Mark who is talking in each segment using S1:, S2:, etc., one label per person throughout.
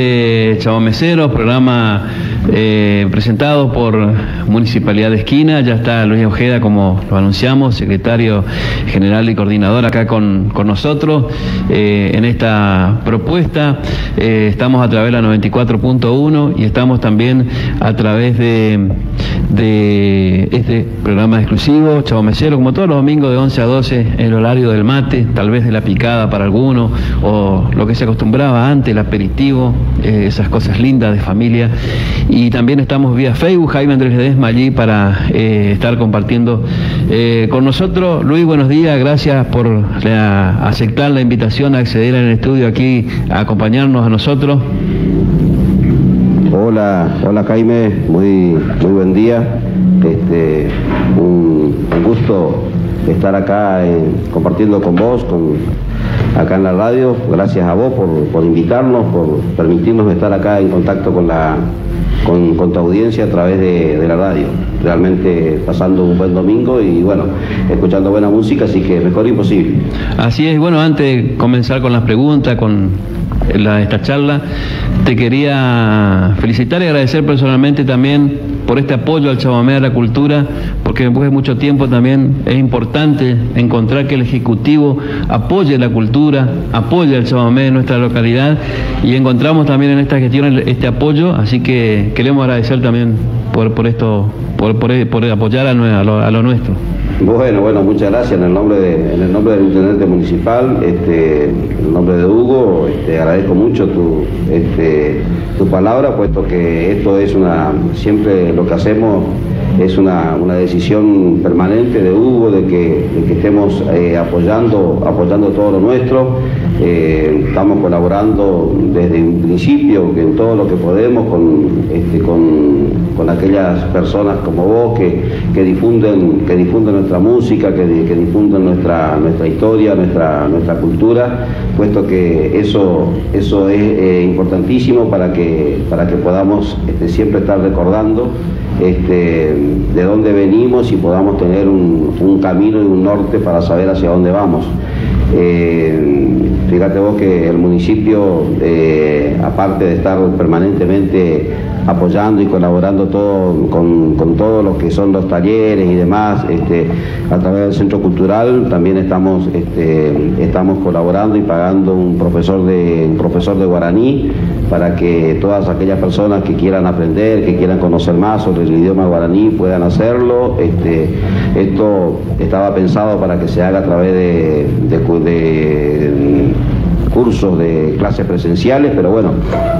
S1: Eh, Mesero, programa eh, presentado por Municipalidad de Esquina. Ya está Luis Ojeda, como lo anunciamos, secretario general y coordinador acá con, nosotros eh, en esta propuesta. Eh, estamos a través de la 94.1 y estamos también a través de, de este programa exclusivo, Chavo Mesero, como todos los domingos de 11 a 12, en el horario del mate, tal vez de la picada para algunos, o lo que se acostumbraba antes, el aperitivo esas cosas lindas de familia. Y también estamos vía Facebook, Jaime Andrés Ledesma allí para eh, estar compartiendo eh, con nosotros. Luis, buenos días, gracias por aceptar la invitación a acceder al estudio aquí, a acompañarnos a nosotros.
S2: Hola, hola Jaime, muy, muy buen día. Este, un, gusto estar acá compartiendo con vos, con acá en la radio. Gracias a vos por, invitarnos, por permitirnos estar acá en contacto con, la, con, tu audiencia a través de, la radio. Realmente pasando un buen domingo y bueno, escuchando buena música, así que mejor imposible.
S1: Así es, bueno, antes de comenzar con las preguntas, con la, esta charla, te quería felicitar y agradecer personalmente también por este apoyo al chamamé a la cultura, porque después de mucho tiempo también es importante encontrar que el Ejecutivo apoye la cultura, apoye al chamamé en nuestra localidad y encontramos también en esta gestión este apoyo, así que queremos agradecer también por, por esto, por, por, apoyar a, lo, nuestro.
S2: Bueno, bueno, muchas gracias. En el nombre de, en el nombre del intendente municipal, este, en el nombre de Hugo, este, agradezco mucho tu, este, tu palabra, puesto que esto es una siempre lo que hacemos es una, decisión permanente de Hugo de que, estemos eh, apoyando, apoyando todo lo nuestro. Eh, estamos colaborando desde un principio en todo lo que podemos con, este, con, aquellas personas como vos que, difunden, que difunden nuestra música, que, difunden nuestra, nuestra historia, nuestra, nuestra cultura, puesto que eso, eso es eh, importantísimo para que, para que podamos este, siempre estar recordando este, de dónde venimos y podamos tener un, camino y un norte para saber hacia dónde vamos. Eh, fíjate vos que el municipio, eh, aparte de estar permanentemente apoyando y colaborando todo, con, con todo lo que son los talleres y demás, este, a través del Centro Cultural también estamos, este, estamos colaborando y pagando un profesor de, profesor de guaraní para que todas aquellas personas que quieran aprender, que quieran conocer más sobre el idioma guaraní puedan hacerlo. Este, esto estaba pensado para que se haga a través de cursos de clases presenciales, pero bueno,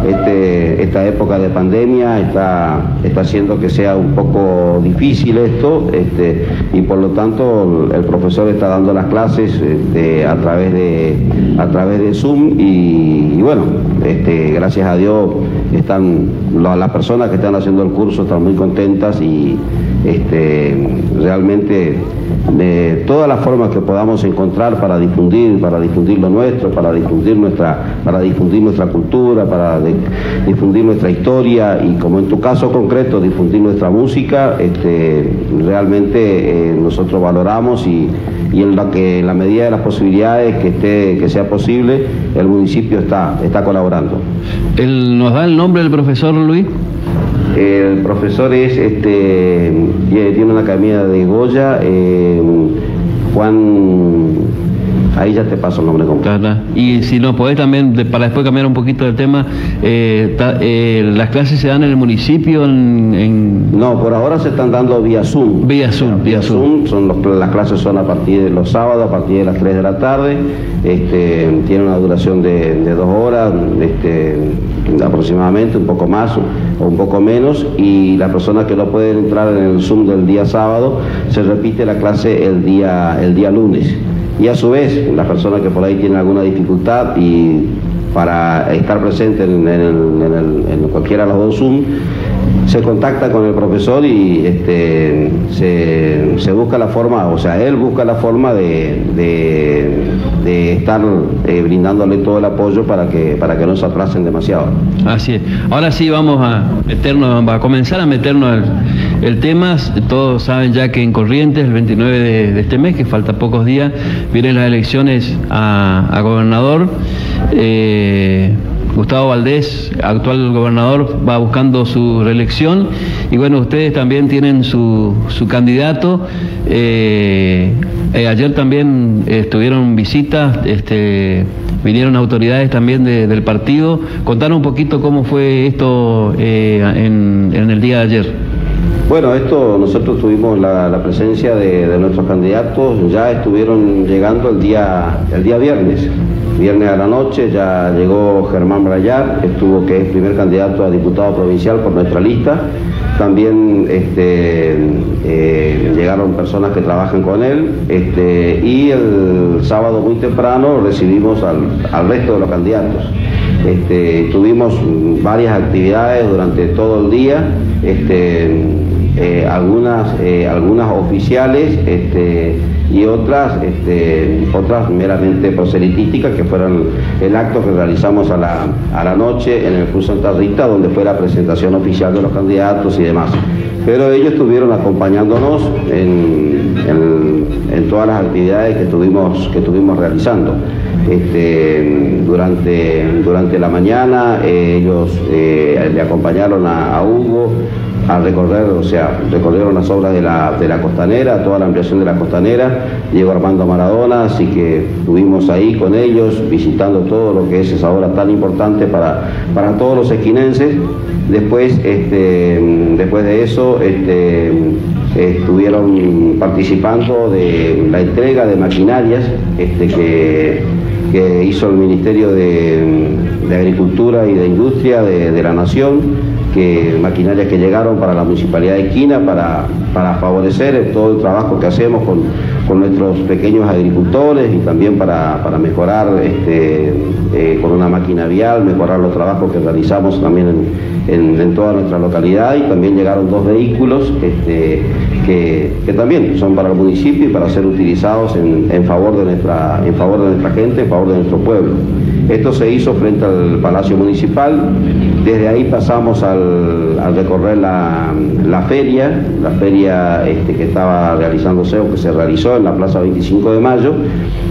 S2: este, esta época de pandemia está, está haciendo que sea un poco difícil esto este, y por lo tanto el profesor está dando las clases este, a, través de, a través de Zoom y, bueno, gracias a Dios están las personas que están haciendo el curso están muy contentas y realmente de todas las formas que podamos encontrar para difundir, para difundir lo nuestro, para difundir nuestra, para difundir nuestra cultura, para difundir nuestra historia y como en tu caso concreto, difundir nuestra música, este, realmente eh, nosotros valoramos y, en la que en la medida de las posibilidades que esté, que sea posible, el municipio está, está colaborando.
S1: ¿Nos da el nombre del profesor Luis?
S2: El profesor es, este, tiene una academia de Goya, eh, Juan Ahí ya te paso el nombre completo.
S1: Y si no podés también, para después cambiar un poquito de tema, eh, eh, ¿las clases se dan en el municipio? En,
S2: No, por ahora se están dando vía Zoom.
S1: Vía Zoom,
S2: vía, Zoom. Son las clases son a partir de los sábados, a partir de las 3 de la tarde. Este, tiene una duración de, dos horas, este, aproximadamente, un poco más o un poco menos. Y las personas que no pueden entrar en el Zoom del día sábado, se repite la clase el día, el día lunes y a su vez las personas que por ahí tienen alguna dificultad y para estar presente en, cualquiera de los dos Zoom, se contacta con el profesor y este, se, busca la forma, o sea, él busca la forma de, estar eh, brindándole todo el apoyo para que, para que no se atrasen demasiado.
S1: Así es. Ahora sí vamos a meternos, a comenzar a meternos el, tema. Todos saben ya que en Corrientes, el 29 de, este mes, que falta pocos días, vienen las elecciones a, gobernador. Eh, Gustavo Valdés, actual gobernador, va buscando su reelección y bueno, ustedes también tienen su, su candidato. Eh, eh, ayer también estuvieron visitas, este, vinieron autoridades también del partido. Contanos un poquito cómo fue esto en, en el día de ayer.
S2: Bueno, esto nosotros tuvimos la, presencia de, nuestros candidatos, ya estuvieron llegando el día, el día viernes, viernes a la noche ya llegó Germán Brayar, estuvo que es primer candidato a diputado provincial por nuestra lista, también este, eh, llegaron personas que trabajan con él este, y el sábado muy temprano recibimos al, resto de los candidatos. Este, tuvimos varias actividades durante todo el día. Eh, algunas, eh, algunas oficiales este, y otras, este, otras meramente proselitísticas, que fueron el acto que realizamos a la, a la noche en el Cruz Santa Rita, donde fue la presentación oficial de los candidatos y demás. Pero ellos estuvieron acompañándonos en, en, todas las actividades que estuvimos, que estuvimos realizando. Este, durante, durante la mañana ellos eh, le acompañaron a Hugo a recorrer, o sea, recorrieron las obras de la, de la costanera, toda la ampliación de la costanera, llegó Armando Maradona, así que estuvimos ahí con ellos, visitando todo lo que es esa obra tan importante para, para todos los esquinenses. Después, este, después de eso, este, estuvieron participando de la entrega de maquinarias este, que, que hizo el Ministerio de, Agricultura y de Industria de la Nación que maquinarias que llegaron para la Municipalidad de Esquina para, para favorecer todo el trabajo que hacemos con, nuestros pequeños agricultores y también para, mejorar este, eh, con una máquina vial, mejorar los trabajos que realizamos también en, toda nuestra localidad y también llegaron dos vehículos este, que, también son para el municipio y para ser utilizados en, en, favor de nuestra, en favor de nuestra gente, en favor de nuestro pueblo. Esto se hizo frente al Palacio Municipal, desde ahí pasamos al, recorrer la, feria, la feria este, que estaba realizándose o que se realizó en la Plaza 25 de Mayo,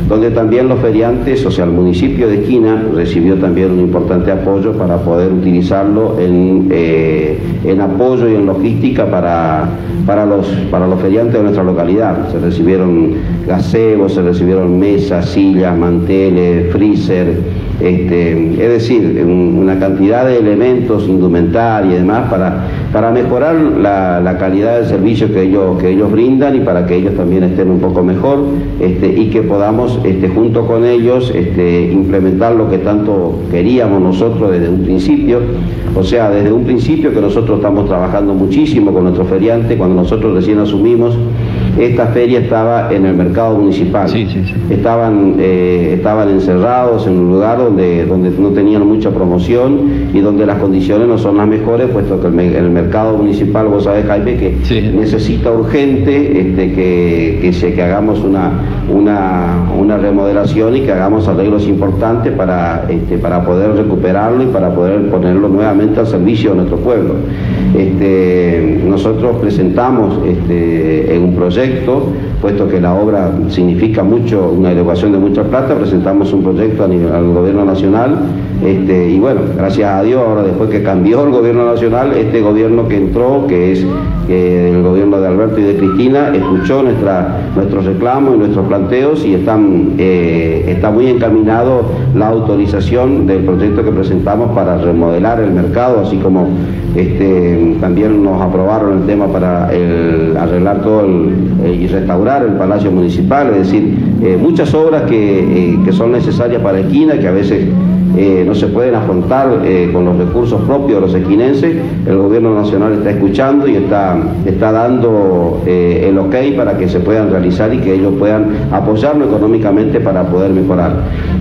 S2: donde también los feriantes, o sea, el municipio de Esquina recibió también un importante apoyo para poder utilizarlo en, eh, apoyo y en logística para, para, los, para los feriantes de nuestra localidad. Se recibieron gazebos, se recibieron mesas, sillas, manteles, freezer, este, es decir, una cantidad de elementos, indumentaria y demás para, para mejorar la, calidad del servicio que ellos, que ellos brindan y para que ellos también estén un poco mejor este, y que podamos este, junto con ellos este, implementar lo que tanto queríamos nosotros desde un principio. O sea, desde un principio que nosotros estamos trabajando muchísimo con nuestros feriantes, cuando nosotros recién asumimos, esta feria estaba en el mercado municipal. Estaban, eh, estaban encerrados en un lugar donde, donde no tenían mucha promoción y donde las condiciones no son las mejores, puesto que el, mercado municipal, vos sabés, Jaime, que necesita urgente este, que, que, se, que hagamos una, una, una, remodelación y que hagamos arreglos importantes para, este, para poder recuperarlo y para poder ponerlo nuevamente al servicio de nuestro pueblo. Este, nosotros presentamos este, en un proyecto, puesto que la obra significa mucho, una elevación de mucha plata, presentamos un proyecto al gobierno nacional este, y bueno, gracias a Dios, ahora después que cambió el gobierno nacional, este gobierno que entró, que es el gobierno de Alberto y de Cristina, escuchó nuestra, nuestros reclamos y nuestros planteos y están, eh, está muy encaminado la autorización del proyecto que presentamos para remodelar el mercado, así como este, también nos aprobaron el tema para arreglar todo y restaurar el Palacio Municipal, es decir, eh, muchas obras que, eh, que son necesarias para esquina, que a veces eh, no se pueden afrontar eh, con los recursos propios de los esquinenses, el gobierno nacional está escuchando y está, está dando eh, el ok para que se puedan realizar y que ellos puedan apoyarlo económicamente para poder mejorar.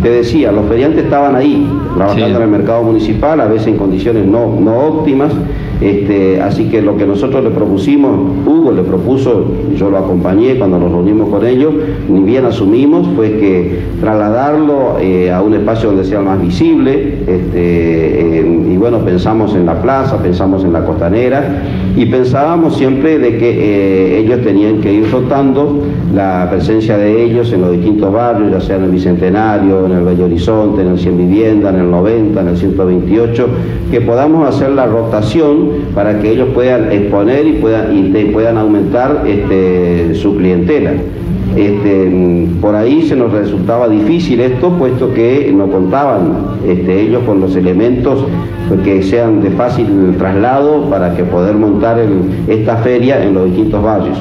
S2: Te decía, los feriantes estaban ahí, trabajando en el mercado municipal, a veces en condiciones no, no óptimas, este, así que lo que nosotros le propusimos, Hugo le propuso, yo lo acompañé cuando nos reunimos con ellos, ni bien asumimos, fue que trasladarlo a un espacio donde sea más visible, este, y bueno, pensamos en la plaza, pensamos en la costanera, y pensábamos siempre de que eh, ellos tenían que ir rotando la presencia de ellos en los distintos barrios, ya sea en el Bicentenario, en el Bello Horizonte, en el 100 Vivienda, en el 90, en el 128, que podamos hacer la rotación para que ellos puedan exponer y puedan, puedan aumentar este, su clientela. Este, por ahí se nos resultaba difícil esto, puesto que no contaban este, ellos con los elementos que sean de fácil traslado para que poder montar esta feria en los distintos barrios.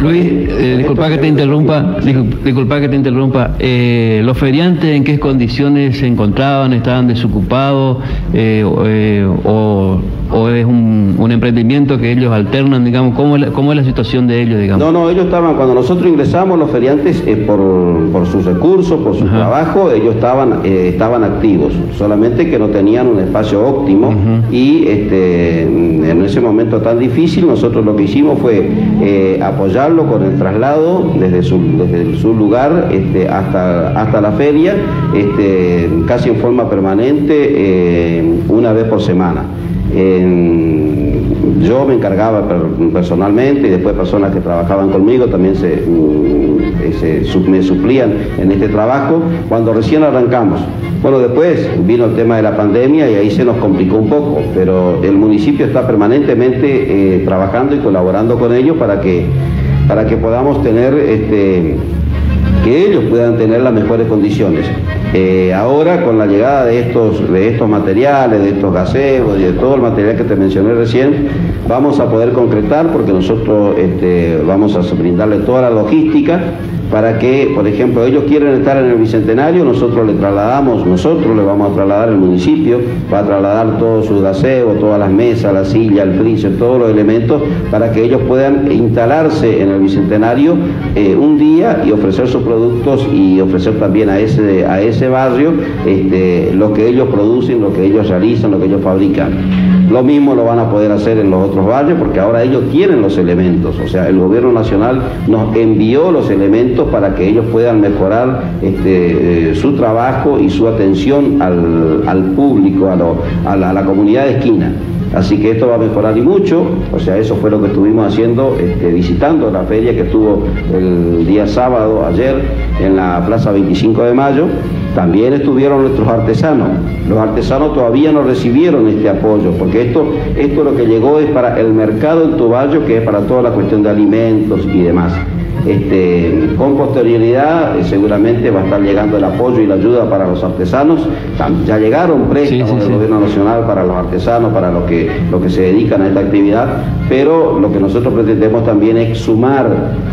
S1: Luis, eh, disculpa que te interrumpa, disculpa que te interrumpa. Eh, ¿Los feriantes en qué condiciones se encontraban? ¿Estaban desocupados? Eh, o, es un, emprendimiento que ellos alternan? Digamos, ¿cómo es, la, ¿cómo es la situación de ellos? Digamos?
S2: No, no, ellos estaban, cuando nosotros ingresamos, los feriantes, por, por, sus recursos, por su trabajo, ellos estaban, estaban activos, solamente que no tenían un espacio óptimo y este, en ese momento tan difícil, nosotros lo que hicimos fue apoyar con el traslado desde su, desde su lugar este, hasta, hasta la feria, este, casi en forma permanente, eh, una vez por semana. yo me encargaba personalmente y después personas que trabajaban conmigo también se, mm, me suplían en este trabajo cuando recién arrancamos. Bueno, después vino el tema de la pandemia y ahí se nos complicó un poco, pero el municipio está permanentemente eh, trabajando y colaborando con ellos para que para que podamos tener, este, que ellos puedan tener las mejores condiciones. Eh, ahora con la llegada de estos, de estos materiales, de estos gaseos y de todo el material que te mencioné recién, vamos a poder concretar porque nosotros este, vamos a brindarle toda la logística para que, por ejemplo, ellos quieren estar en el Bicentenario, nosotros le trasladamos, nosotros le vamos a trasladar el municipio, va a trasladar todo su gaseo, todas las mesas, la silla, el freezer, todos los elementos, para que ellos puedan instalarse en el Bicentenario eh, un día y ofrecer sus productos y ofrecer también a ese, a ese barrio este, lo que ellos producen, lo que ellos realizan, lo que ellos fabrican. Lo mismo lo van a poder hacer en los otros barrios porque ahora ellos tienen los elementos, o sea, el gobierno nacional nos envió los elementos para que ellos puedan mejorar este, eh, su trabajo y su atención al, público, a, la, comunidad de esquina. Así que esto va a mejorar y mucho, o sea, eso fue lo que estuvimos haciendo, este, visitando la feria que estuvo el día sábado, ayer, en la Plaza 25 de Mayo. También estuvieron nuestros artesanos. Los artesanos todavía no recibieron este apoyo, porque esto, esto lo que llegó es para el mercado en Toballo, que es para toda la cuestión de alimentos y demás. Este, con posterioridad eh, seguramente va a estar llegando el apoyo y la ayuda para los artesanos. Ya llegaron préstamos del gobierno nacional para los artesanos, para los que, los que se dedican a esta actividad, pero lo que nosotros pretendemos también es sumar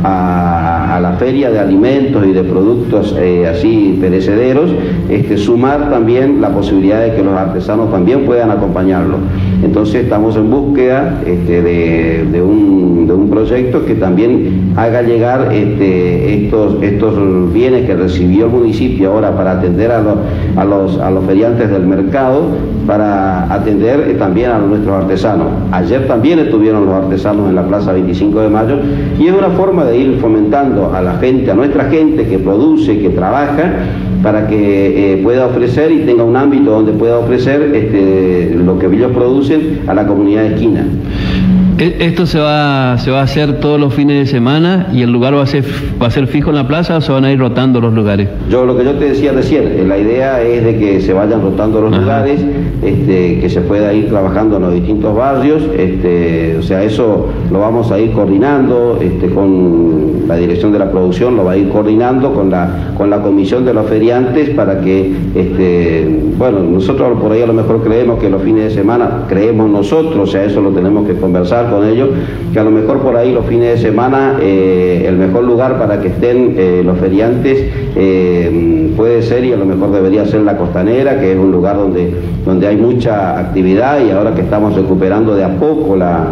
S2: a, la feria de alimentos y de productos eh, así perecederos, este, sumar también la posibilidad de que los artesanos también puedan acompañarlo. Entonces estamos en búsqueda este, de, un, de un proyecto que también haga llegar este, estos, estos bienes que recibió el municipio ahora para atender a los, a los, a los feriantes del mercado, para atender eh, también a nuestros artesanos. Ayer también estuvieron los artesanos en la Plaza 25 de Mayo y es una forma de ir fomentando a la gente, a nuestra gente que produce, que trabaja, para que eh, pueda ofrecer y tenga un ámbito donde pueda ofrecer este, lo que ellos producen a la comunidad de esquina.
S1: E, ¿Esto se va, se va a hacer todos los fines de semana y el lugar va a, ser, va a ser fijo en la plaza o se van a ir rotando los lugares?
S2: Yo lo que yo te decía recién, eh, la idea es de que se vayan rotando los lugares, este, que se pueda ir trabajando en los distintos barrios, este, o sea, eso lo vamos a ir coordinando este, con la dirección de la producción, lo va a ir coordinando con la, con la comisión de los feriantes para que, este, bueno, nosotros por ahí a lo mejor creemos que los fines de semana, creemos nosotros, o sea, eso lo tenemos que conversar con ellos, que a lo mejor por ahí los fines de semana eh, el mejor lugar para que estén eh, los feriantes eh, puede ser y a lo mejor debería ser la costanera, que es un lugar donde, donde hay mucha actividad y ahora que estamos recuperando de a poco la,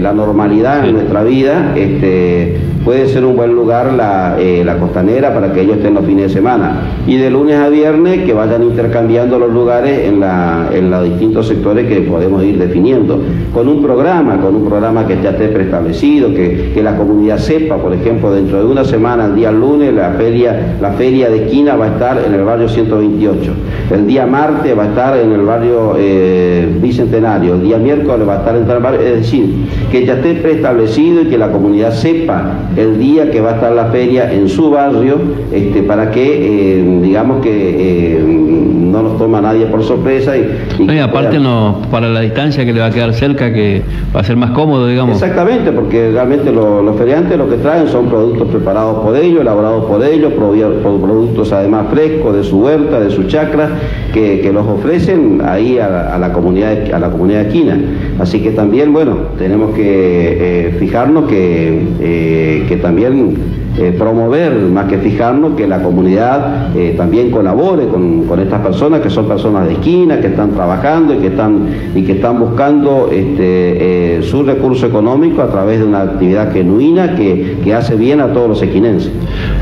S2: la normalidad en nuestra vida, este, puede ser un buen lugar la, eh, la costanera para que ellos estén los fines de semana. Y de lunes a viernes que vayan intercambiando los lugares en, la, en los distintos sectores que podemos ir definiendo, con un programa, con un programa que ya esté preestablecido, que, que la comunidad sepa, por ejemplo, dentro de una semana, el día lunes, la feria, la feria de esquina va a estar en el barrio 128, el día martes va a estar en el barrio eh, Bicentenario, el día miércoles va a estar en el barrio, es decir, que ya esté preestablecido y que la comunidad sepa el día que va a estar la feria en su barrio, este, para que, eh, digamos que eh, no nos toma nadie por sorpresa. Y,
S1: aparte no, para la distancia que le va a quedar cerca, que va a ser más cómodo, digamos.
S2: Exactamente, porque realmente los feriantes lo que traen son productos preparados por ellos, elaborados por ellos, productos además frescos de su huerta, de su chacra, que, los ofrecen ahí a, la comunidad, a la comunidad de. Así que también, bueno, tenemos que eh, fijarnos que, eh, que también eh, promover, más que fijarnos, que la comunidad eh, también colabore con, estas personas que son personas de esquina, que están trabajando y que están, y que están buscando este, eh, su recurso económico a través de una actividad genuina que, que hace bien a todos los esquinenses.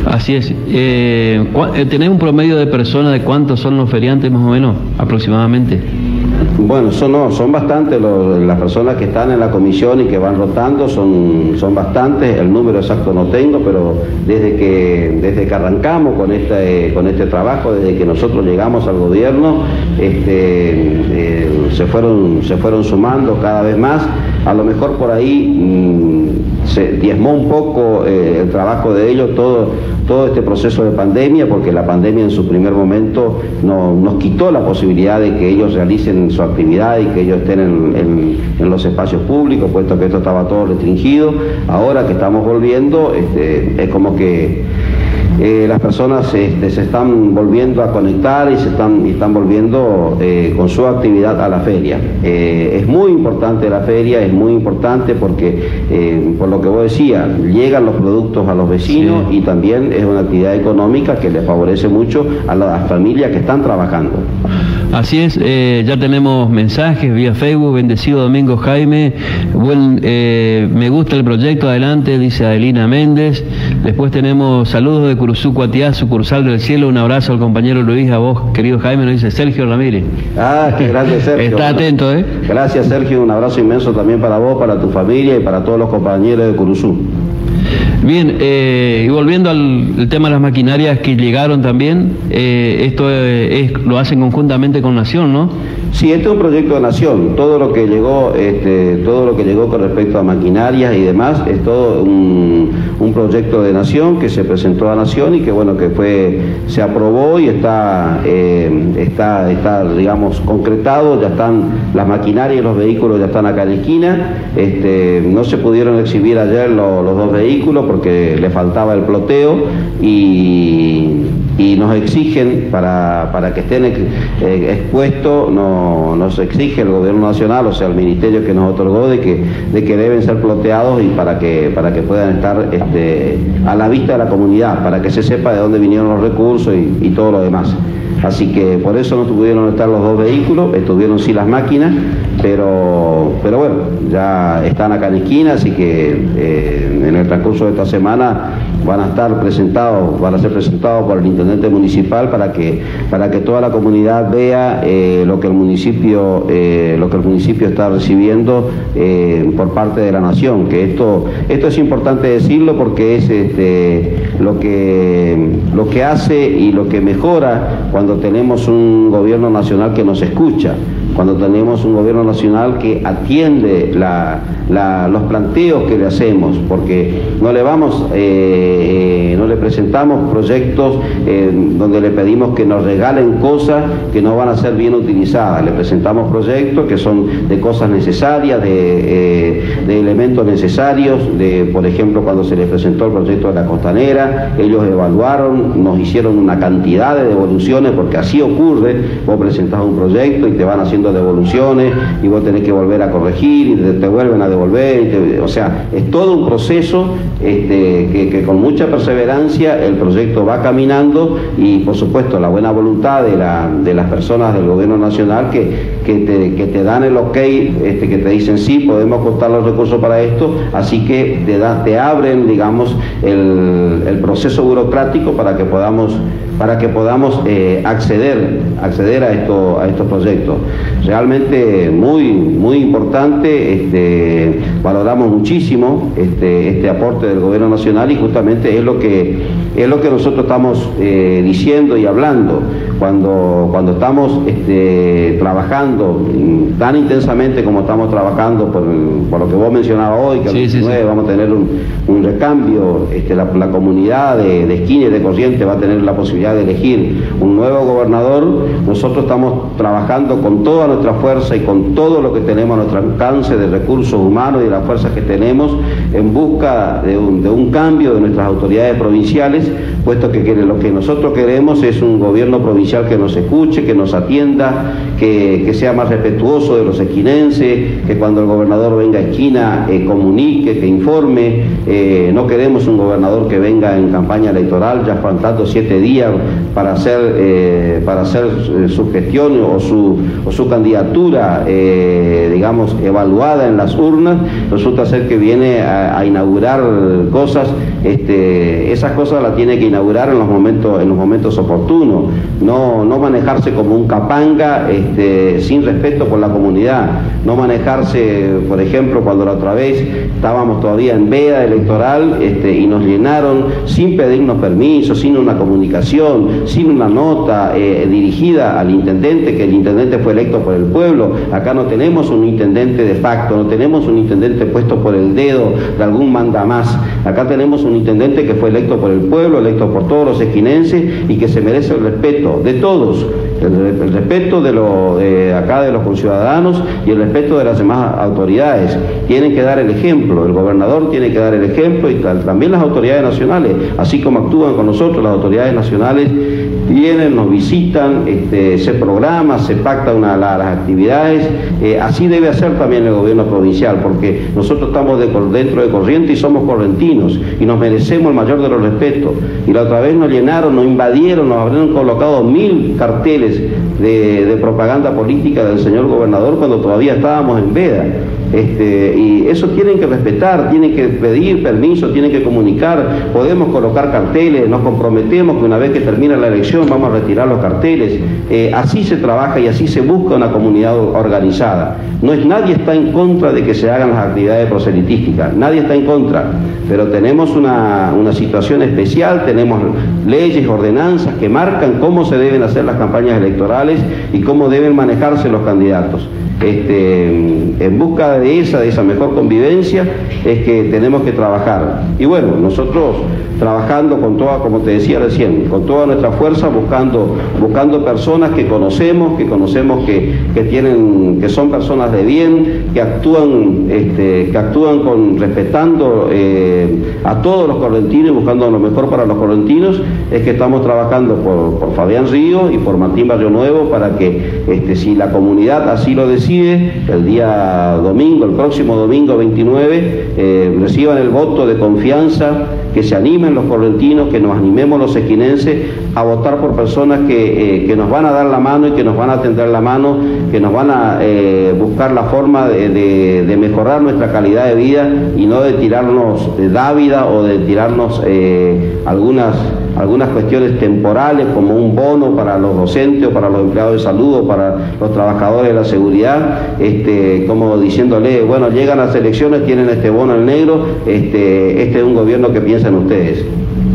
S1: Así es. ¿Tenés un promedio de personas de cuántos son los feriantes más o menos, aproximadamente?
S2: Bueno, son, no, son bastantes las personas que están en la comisión y que van rotando, son, son bastantes, el número exacto no tengo, pero desde que, desde que arrancamos con este, con este trabajo, desde que nosotros llegamos al gobierno, este, eh, se, fueron, se fueron sumando cada vez más, a lo mejor por ahí mm, se diezmó un poco eh, el trabajo de ellos, todo, todo este proceso de pandemia, porque la pandemia en su primer momento no, nos quitó la posibilidad de que ellos realicen su actividad y que ellos estén en, los espacios públicos, puesto que esto estaba todo restringido. Ahora que estamos volviendo, este, es como que eh, las personas este, se están volviendo a conectar y se están, están volviendo eh, con su actividad a la feria. Eh, es muy importante la feria, es muy importante porque, por lo que vos decías, llegan los productos a los vecinos y también es una actividad económica que le favorece mucho a las familias que están trabajando.
S1: Así es, ya tenemos mensajes vía Facebook, bendecido Domingo Jaime, buen, me gusta el proyecto, adelante, dice Adelina Méndez. Después tenemos saludos de Curuzú Cuatiá, sucursal del cielo. Un abrazo al compañero Luis, a vos, querido Jaime, nos dice Sergio Ramírez.
S2: Ah, qué grande Sergio.
S1: Está atento, ¿eh?
S2: Gracias Sergio, un abrazo inmenso también para vos, para tu familia y para todos los compañeros de Curuzú.
S1: Bien, eh, y volviendo al tema de las maquinarias que llegaron también, eh, esto es, lo hacen conjuntamente con Nación, ¿no?
S2: Sí, este es un proyecto de Nación. Todo lo que llegó, este, todo lo que llegó con respecto a maquinarias y demás, es todo un, proyecto de Nación que se presentó a Nación y que bueno que fue, se aprobó y está, eh, está, está, digamos, concretado. Ya están las maquinarias y los vehículos ya están acá en la esquina. Este, no se pudieron exhibir ayer los dos vehículos porque le faltaba el ploteo y, nos exigen para, para que estén eh, expuestos, nos exige el gobierno nacional, o sea, el ministerio que nos otorgó de que, de que deben ser ploteados y para que, para que puedan estar este, a la vista de la comunidad, para que se sepa de dónde vinieron los recursos y, y todo lo demás. Así que por eso no pudieron estar los dos vehículos, estuvieron sí las máquinas, pero, pero bueno, ya están acá en esquina, así que eh, en el transcurso de esta semana van a estar presentados, van a ser presentados por el intendente municipal para que, para que toda la comunidad vea eh, lo que el municipio, eh, lo que el municipio está recibiendo por parte de la nación, que esto, esto es importante decirlo porque es este, lo que lo que hace y lo que mejora cuando tenemos un gobierno nacional que nos escucha cuando tenemos un gobierno nacional que atiende los planteos que le hacemos, porque no le vamos, eh, no le presentamos proyectos eh, donde le pedimos que nos regalen cosas que no van a ser bien utilizadas, le presentamos proyectos que son de cosas necesarias, de, eh, de elementos necesarios, de, por ejemplo, cuando se les presentó el proyecto de la costanera, ellos evaluaron, nos hicieron una cantidad de devoluciones, porque así ocurre, vos presentás un proyecto y te van haciendo devoluciones y vos tenés que volver a corregir y te, vuelven a devolver. o sea, es todo un proceso este, que, con mucha perseverancia el proyecto va caminando y por supuesto la buena voluntad de, la, de las personas del gobierno nacional que, que, te, que te dan el ok, este, que te dicen sí, podemos costar los recursos para esto, así que te, te abren, digamos, el, el proceso burocrático para que podamos para que podamos eh, acceder, acceder a, esto, a estos proyectos. Realmente muy, muy importante, este, valoramos muchísimo este, este aporte del Gobierno Nacional y justamente es lo que, es lo que nosotros estamos eh, diciendo y hablando. Cuando, cuando estamos este, trabajando tan intensamente como estamos trabajando por, lo que vos mencionabas hoy, que el vamos a tener un, recambio, este, la, comunidad de, de esquina y de corriente va a tener la posibilidad de elegir un nuevo gobernador, nosotros estamos trabajando con toda nuestra fuerza y con todo lo que tenemos a nuestro alcance de recursos humanos y de las fuerzas que tenemos en busca de un, de un cambio de nuestras autoridades provinciales, puesto que, lo que nosotros queremos es un gobierno provincial que nos escuche, que nos atienda, que, sea más respetuoso de los esquinenses, que cuando el gobernador venga a esquina eh, comunique, que informe. Eh, no queremos un gobernador que venga en campaña electoral ya faltando siete días para hacer, eh, para hacer su gestión o su, o su candidatura, digamos, evaluada en las urnas, resulta ser que viene a, inaugurar cosas, este, esas cosas las tiene que inaugurar en los momentos, en los momentos oportunos, no, no manejarse como un capanga este, sin respeto por la comunidad, no manejarse, por ejemplo, cuando la otra vez estábamos todavía en veda electoral este, y nos llenaron sin pedirnos permiso, sin una comunicación, sin una nota eh, dirigida al intendente, que el intendente fue electo por el pueblo. Acá no tenemos un intendente de facto, no tenemos un intendente puesto por el dedo de algún manda más. Acá tenemos un intendente que fue electo por el pueblo, electo por todos los esquinenses y que se merece el respeto de todos el, respeto de, lo, de acá de los conciudadanos y el respeto de las demás autoridades. Tienen que dar el ejemplo, el gobernador tiene que dar el ejemplo y también las autoridades nacionales, así como actúan con nosotros las autoridades nacionales vienen, nos visitan, este, se programa, se pacta una, las actividades. Eh, así debe hacer también el gobierno provincial, porque nosotros estamos dentro de corriente y somos correntinos y nos merecemos el mayor de los respetos. Y la otra vez nos llenaron, nos invadieron, nos habrían colocado mil carteles de, de propaganda política del señor gobernador cuando todavía estábamos en veda. Este, y eso tienen que respetar, tienen que pedir permiso, tienen que comunicar, podemos colocar carteles, nos comprometemos que una vez que termine la elección vamos a retirar los carteles. Eh, así se trabaja y así se busca una comunidad organizada. No es, nadie está en contra de que se hagan las actividades proselitísticas, nadie está en contra, pero tenemos una, una situación especial, tenemos leyes, ordenanzas que marcan cómo se deben hacer las campañas electorales y cómo deben manejarse los candidatos. Este, en busca de esa, de esa mejor convivencia, es que tenemos que trabajar. Y bueno, nosotros trabajando con toda, como te decía recién, con toda nuestra fuerza, buscando, buscando personas que conocemos, que conocemos que, que tienen, que son personas de bien, que actúan, este, que actúan con respetando eh, a todos los correntinos, buscando lo mejor para los correntinos, es que estamos trabajando por, por Fabián Río y por Martín Barrio Nuevo para que este, si la comunidad así lo el día domingo, el próximo domingo 29, eh, reciban el voto de confianza, que se animen los correntinos, que nos animemos los equinenses a votar por personas que, eh, que, nos van a dar la mano y que nos van a tender la mano, que nos van a eh, buscar la forma de, de, mejorar nuestra calidad de vida y no de tirarnos de dávida o de tirarnos algunas algunas cuestiones temporales como un bono para los docentes o para los empleados de salud o para los trabajadores de la seguridad, este, como diciéndole, bueno, llegan las elecciones, tienen este bono en negro, este, este es un gobierno que piensa en ustedes.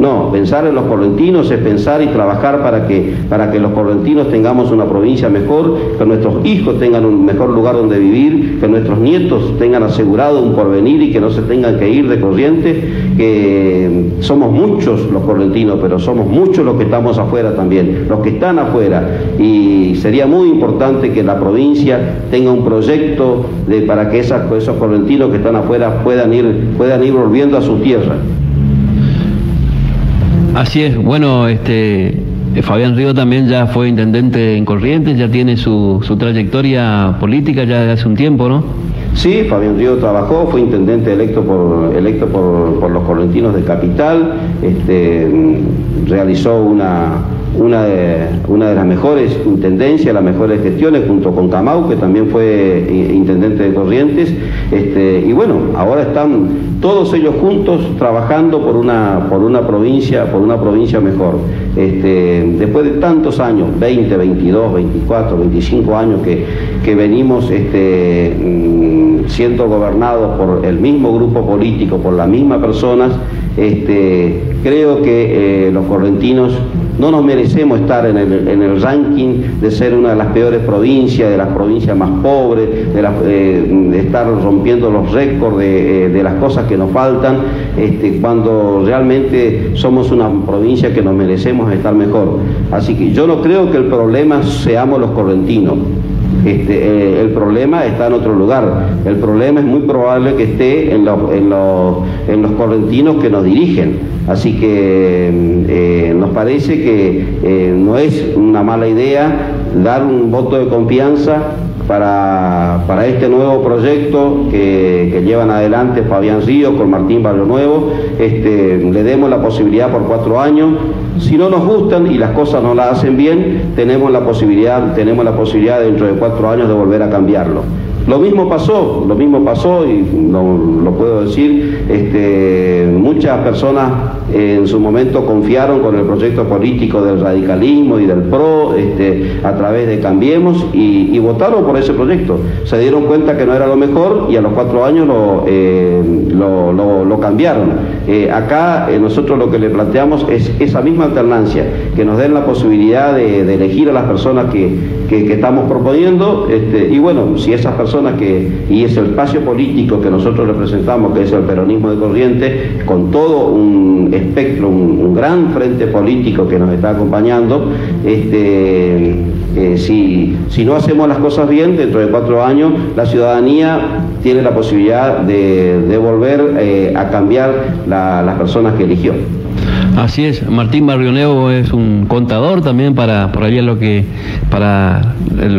S2: No, pensar en los correntinos es pensar y trabajar para que, para que los correntinos tengamos una provincia mejor, que nuestros hijos tengan un mejor lugar donde vivir, que nuestros nietos tengan asegurado un porvenir y que no se tengan que ir de corriente, que somos muchos los correntinos, pero somos muchos los que estamos afuera también, los que están afuera. Y sería muy importante que la provincia tenga un proyecto de, para que esas, esos correntinos que están afuera puedan ir, puedan ir volviendo a su tierra.
S1: Así es, bueno, este, Fabián Río también ya fue intendente en Corrientes, ya tiene su, su trayectoria política ya de hace un tiempo, ¿no?
S2: Sí, Fabián Río trabajó, fue intendente electo por, electo por, los correntinos de Capital, este, realizó una, una de, una de las mejores intendencias, las mejores gestiones, junto con Camau, que también fue intendente de Corrientes. Este, y bueno, ahora están todos ellos juntos trabajando por una, por una provincia, por una provincia mejor. Este, después de tantos años, 20, 22, 24, 25 años que, que venimos este, mm, siendo gobernados por el mismo grupo político, por las mismas personas, este, creo que eh, los correntinos no nos merecemos estar en el, ranking de ser una de las peores provincias, de las provincias más pobres, de, estar rompiendo los récords de, eh, las cosas que nos faltan, cuando realmente somos una provincia que nos merecemos estar mejor. Así que yo no creo que el problema seamos los correntinos. Este, eh, el problema está en otro lugar. El problema es muy probable que esté en, en, los correntinos que nos dirigen. Así que eh, nos parece que eh, no es una mala idea dar un voto de confianza para, para este nuevo proyecto que, llevan adelante Fabián Ríos con Martín Barrio Nuevo. Este, le demos la posibilidad por cuatro años. Si no nos gustan y las cosas no las hacen bien, tenemos la posibilidad, tenemos la posibilidad dentro de cuatro años de volver a cambiarlo. Lo mismo pasó, lo mismo pasó y lo puedo decir, este, muchas personas en su momento confiaron con el proyecto político del radicalismo y del PRO este, a través de Cambiemos y, votaron por ese proyecto. Se dieron cuenta que no era lo mejor y a los cuatro años lo, eh, lo, cambiaron. Eh, acá eh, nosotros lo que le planteamos es esa misma alternancia, que nos den la posibilidad de, elegir a las personas que, estamos proponiendo este, y bueno, si esas personas que, y es el espacio político que nosotros representamos, que es el peronismo de corriente, con todo un espectro, un, gran frente político que nos está acompañando. Este, eh, si, si, no hacemos las cosas bien, dentro de cuatro años la ciudadanía tiene la posibilidad de, volver eh, a cambiar las personas que eligió.
S1: Así es, Martín Barrioneo es un contador también para por allá lo que para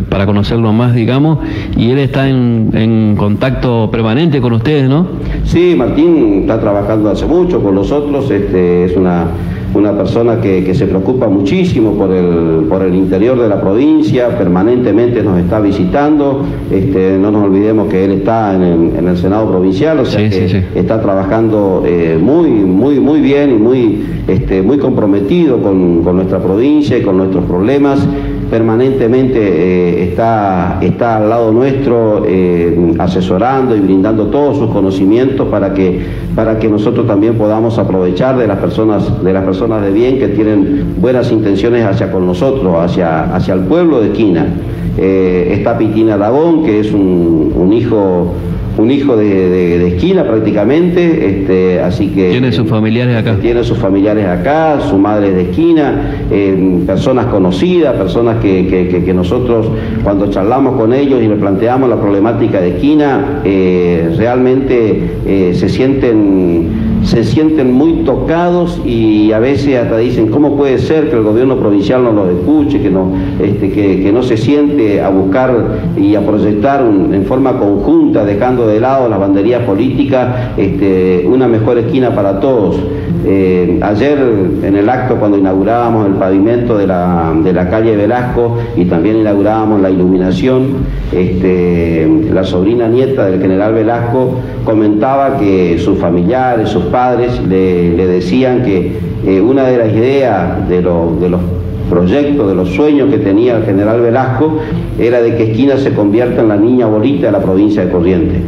S1: para conocerlo más, digamos, y él está en, en, contacto permanente con ustedes, ¿no?
S2: Sí, Martín está trabajando hace mucho con nosotros, este es una una persona que, se preocupa muchísimo por el, por el interior de la provincia, permanentemente nos está visitando, este, no nos olvidemos que él está en el, Senado Provincial, o sea que está trabajando eh, muy, muy, muy bien y muy, este, muy comprometido con, con nuestra provincia y con nuestros problemas permanentemente eh, está, está al lado nuestro eh, asesorando y brindando todos sus conocimientos para que, para que nosotros también podamos aprovechar de las personas, de las personas de bien que tienen buenas intenciones hacia con nosotros, hacia, hacia el pueblo de Quina. Eh, está Pitina Aragón, que es un hijo un hijo de, esquina prácticamente, este, así que...
S1: Tiene sus familiares acá.
S2: Tiene sus familiares acá, su madre es de esquina, eh, personas conocidas, personas que, nosotros cuando charlamos con ellos y le planteamos la problemática de esquina, eh, realmente eh, se sienten se sienten muy tocados y a veces hasta dicen cómo puede ser que el gobierno provincial no los escuche, que no, este, que, no se siente a buscar y a proyectar en forma conjunta, dejando de lado las banderías políticas, este, una mejor esquina para todos. Eh, ayer en el acto cuando inaugurábamos el pavimento de la, de la calle Velasco y también inaugurábamos la iluminación, este, la sobrina nieta del general Velasco comentaba que sus familiares, sus padres le, decían que eh, una de las ideas de, de los proyectos, de los sueños que tenía el general Velasco, era de que Esquina se convierta en la niña bolita de la provincia de Corrientes.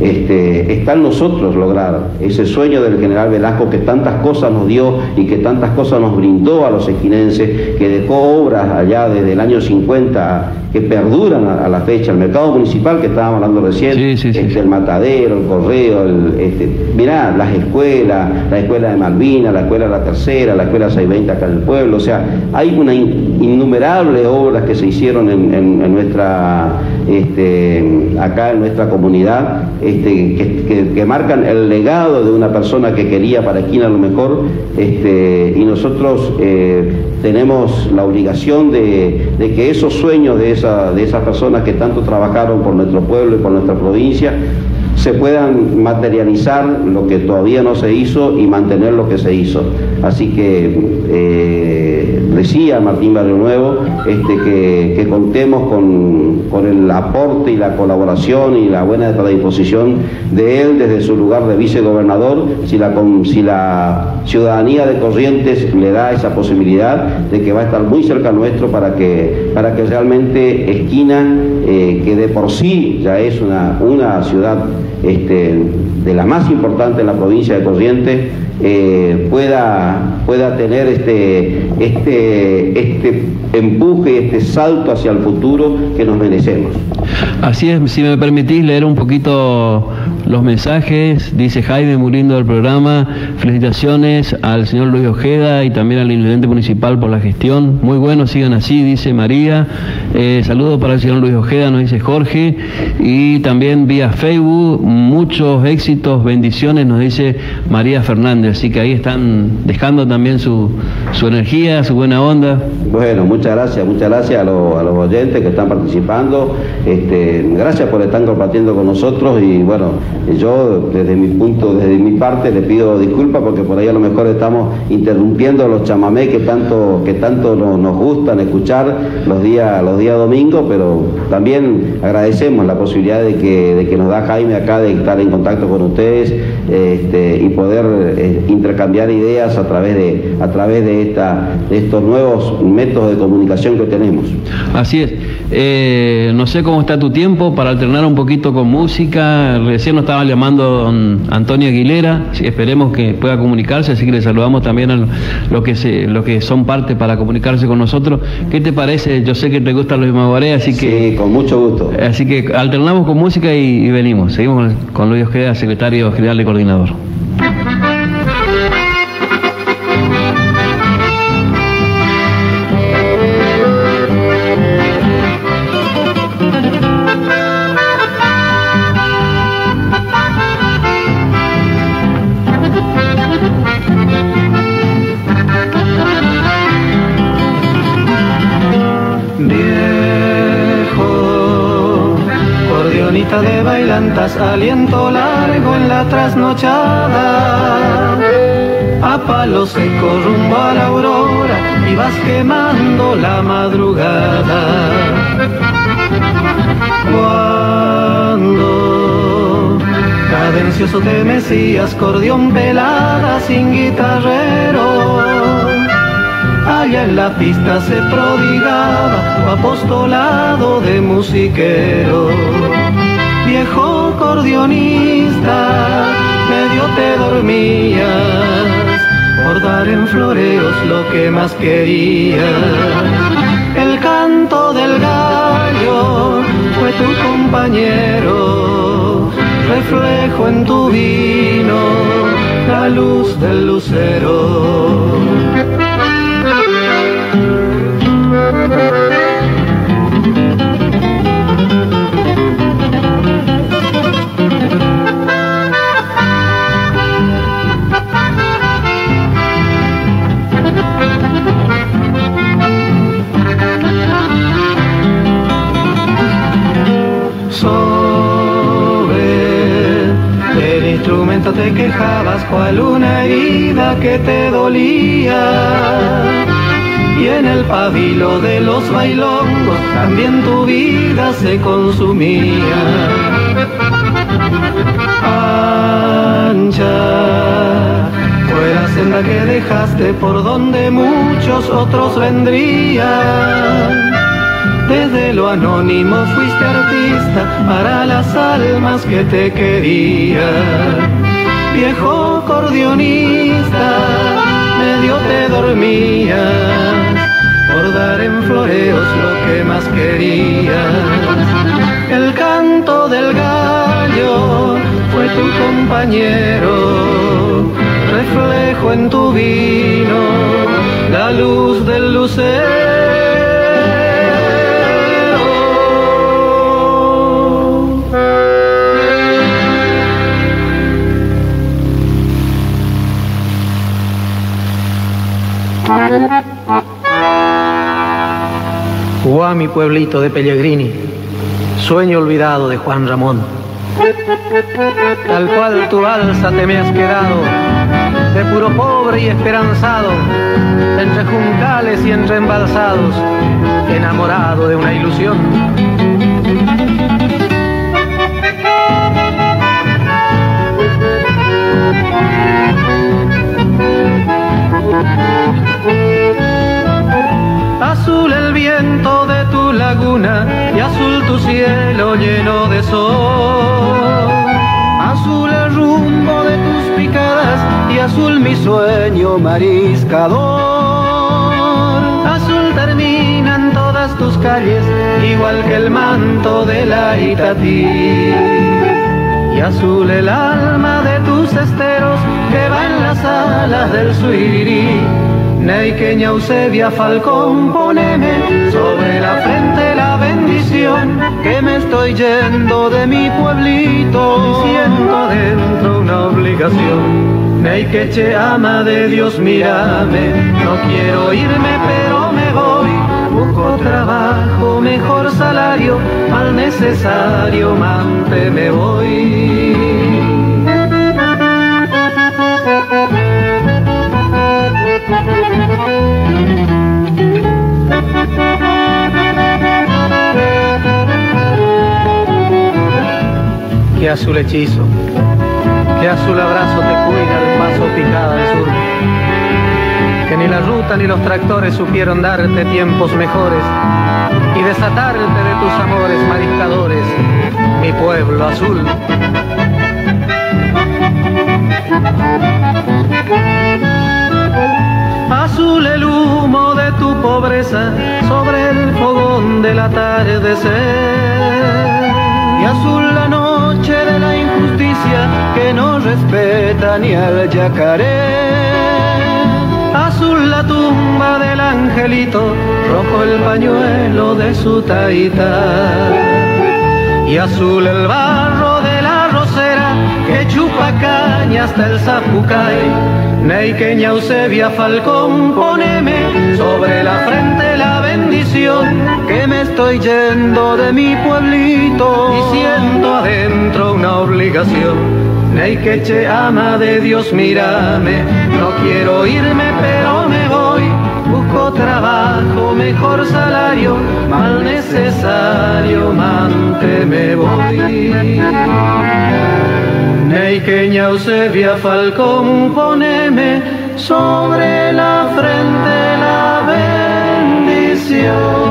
S2: Este, está en nosotros lograr ese sueño del general Velasco que tantas cosas nos dio y que tantas cosas nos brindó a los esquinenses, que dejó obras allá desde el año 50 que perduran a, la fecha. El mercado municipal que estábamos hablando recién, este, el matadero, el correo, este, mirá, las escuelas, la escuela de Malvinas, la escuela de la tercera, la escuela 620 acá en el pueblo, o sea, hay una innumerable obras que se hicieron en, nuestra, este, acá en nuestra comunidad, este, que, marcan el legado de una persona que quería para Esquina a lo mejor, este, y nosotros eh, tenemos la obligación de, que esos sueños de, esa, esas personas que tanto trabajaron por nuestro pueblo y por nuestra provincia, se puedan materializar lo que todavía no se hizo y mantener lo que se hizo. Así que eh, decía Martín Barrio Nuevo este, que, contemos con, el aporte y la colaboración y la buena disposición de él desde su lugar de vicegobernador, si la, ciudadanía de Corrientes le da esa posibilidad de que va a estar muy cerca nuestro para que, para que realmente Esquina, eh, que de por sí ya es una, una ciudad este, de la más importante en la provincia de Corrientes, eh, pueda, pueda tener este, este, este empuje, este salto hacia el futuro que nos merecemos.
S1: Así es, si me permitís leer un poquito los mensajes, dice Jaime Murindo del programa, felicitaciones al señor Luis Ojeda y también al intendente municipal por la gestión, muy bueno, sigan así, dice María, eh, saludos para el señor Luis Ojeda, nos dice Jorge, y también vía Facebook, muchos éxitos, bendiciones, nos dice María Fernández, así que ahí están dejando también su, su energía, su buena onda.
S2: Bueno, muchas gracias, muchas gracias a, los oyentes que están participando. Este, gracias por estar compartiendo con nosotros y bueno, yo desde mi punto, desde mi parte le pido disculpas porque por ahí a lo mejor estamos interrumpiendo los chamamés que tanto, que tanto nos, gustan escuchar los días, los días domingos, pero también agradecemos la posibilidad de que, de que nos da Jaime acá de estar en contacto con ustedes este, y poder eh, intercambiar ideas a través de, a través de, esta, de estos nuevos métodos de comunicación que tenemos.
S1: Así es. Eh, no sé cómo está tu tiempo para alternar un poquito con música. Recién nos estaba llamando don Antonio Aguilera. Esperemos que pueda comunicarse, así que le saludamos también a los que, se, los que son parte para comunicarse con nosotros. ¿Qué te parece? Yo sé que te gustan los Maguaré, así que...
S2: Sí, con mucho gusto.
S1: Así que alternamos con música y, venimos. Seguimos con Luis Ojeda, secretario general y coordinador.
S3: Bailantas, aliento largo en la trasnochada. A palo seco rumbo a la aurora y vas quemando la madrugada. Cuando cadencioso te mecías, cordión pelada sin guitarrero. Allá en la pista se prodigaba tu apostolado de musiquero viejo cordionista, medio te dormías por dar en floreos lo que más querías. El canto del gallo fue tu compañero, reflejo en tu vino, la luz del lucero. Te quejabas cual una herida que te dolía. Y en el pabilo de los bailongos también tu vida se consumía. Ancha fue la senda que dejaste por donde muchos otros vendrían. Desde lo anónimo fuiste artista para las almas que te querían viejo cordionista, medio te dormías por dar en floreos lo que más querías. El canto del gallo fue tu compañero, reflejo en tu vino, la luz del lucero. Guá, mi pueblito de Pellegrini, sueño olvidado de Juan Ramón. Tal cual tu alza te me has quedado, de puro pobre y esperanzado, entre juncales y entre embalsados, enamorado de una ilusión y azul tu cielo lleno de sol. Azul el rumbo de tus picadas y azul mi sueño mariscador. Azul terminan todas tus calles igual que el manto de la Itatí. Y azul el alma de tus esteros que va en las alas del suirí Neiqueña Eusebia Falcón, poneme sobre la frente estoy yendo de mi pueblito y siento dentro una obligación. Neikeche ama de Dios, mírame, no quiero irme pero me voy. Busco trabajo, mejor salario, al necesario mante me voy. Qué azul hechizo, qué azul abrazo te cuida el paso picada del sur. Que ni la ruta ni los tractores supieron darte tiempos mejores y desatarte de tus amores mariscadores, mi pueblo azul. Azul el humo de tu pobreza sobre el fogón del atardecer y azul la noche que no respeta ni al yacaré. Azul la tumba del angelito, rojo el pañuelo de su taita. Y azul el barro de la rosera que chupa caña hasta el zapucay. Neiqueña Eusebia Falcón, poneme sobre la frente que me estoy yendo de mi pueblito y siento adentro una obligación. Neiqueche ama de Dios, mírame, no quiero irme pero me voy. Busco trabajo, mejor salario, mal necesario, mante me voy. Neiqueña Eusebia Falcón, poneme sobre la frente la bendición.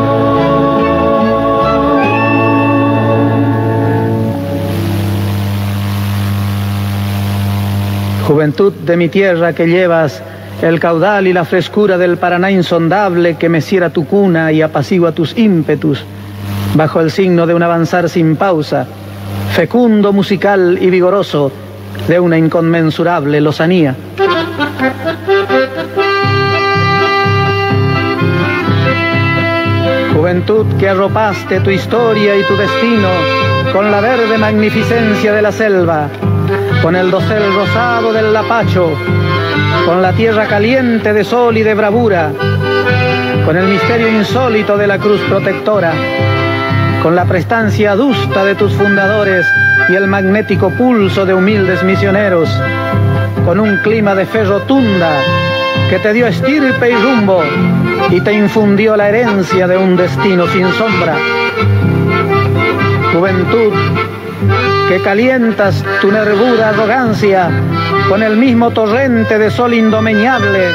S3: Juventud de mi tierra que llevas el caudal y la frescura del Paraná insondable que meciera tu cuna y apacigua tus ímpetus, bajo el signo de un avanzar sin pausa, fecundo, musical y vigoroso, de una inconmensurable lozanía. Juventud que arropaste tu historia y tu destino con la verde magnificencia de la selva, con el dosel rosado del lapacho, con la tierra caliente de sol y de bravura, con el misterio insólito de la cruz protectora, con la prestancia adusta de tus fundadores y el magnético pulso de humildes misioneros, con un clima de fe rotunda que te dio estirpe y rumbo y te infundió la herencia de un destino sin sombra. Juventud, que calientas tu nervuda arrogancia con el mismo torrente de sol indomeñable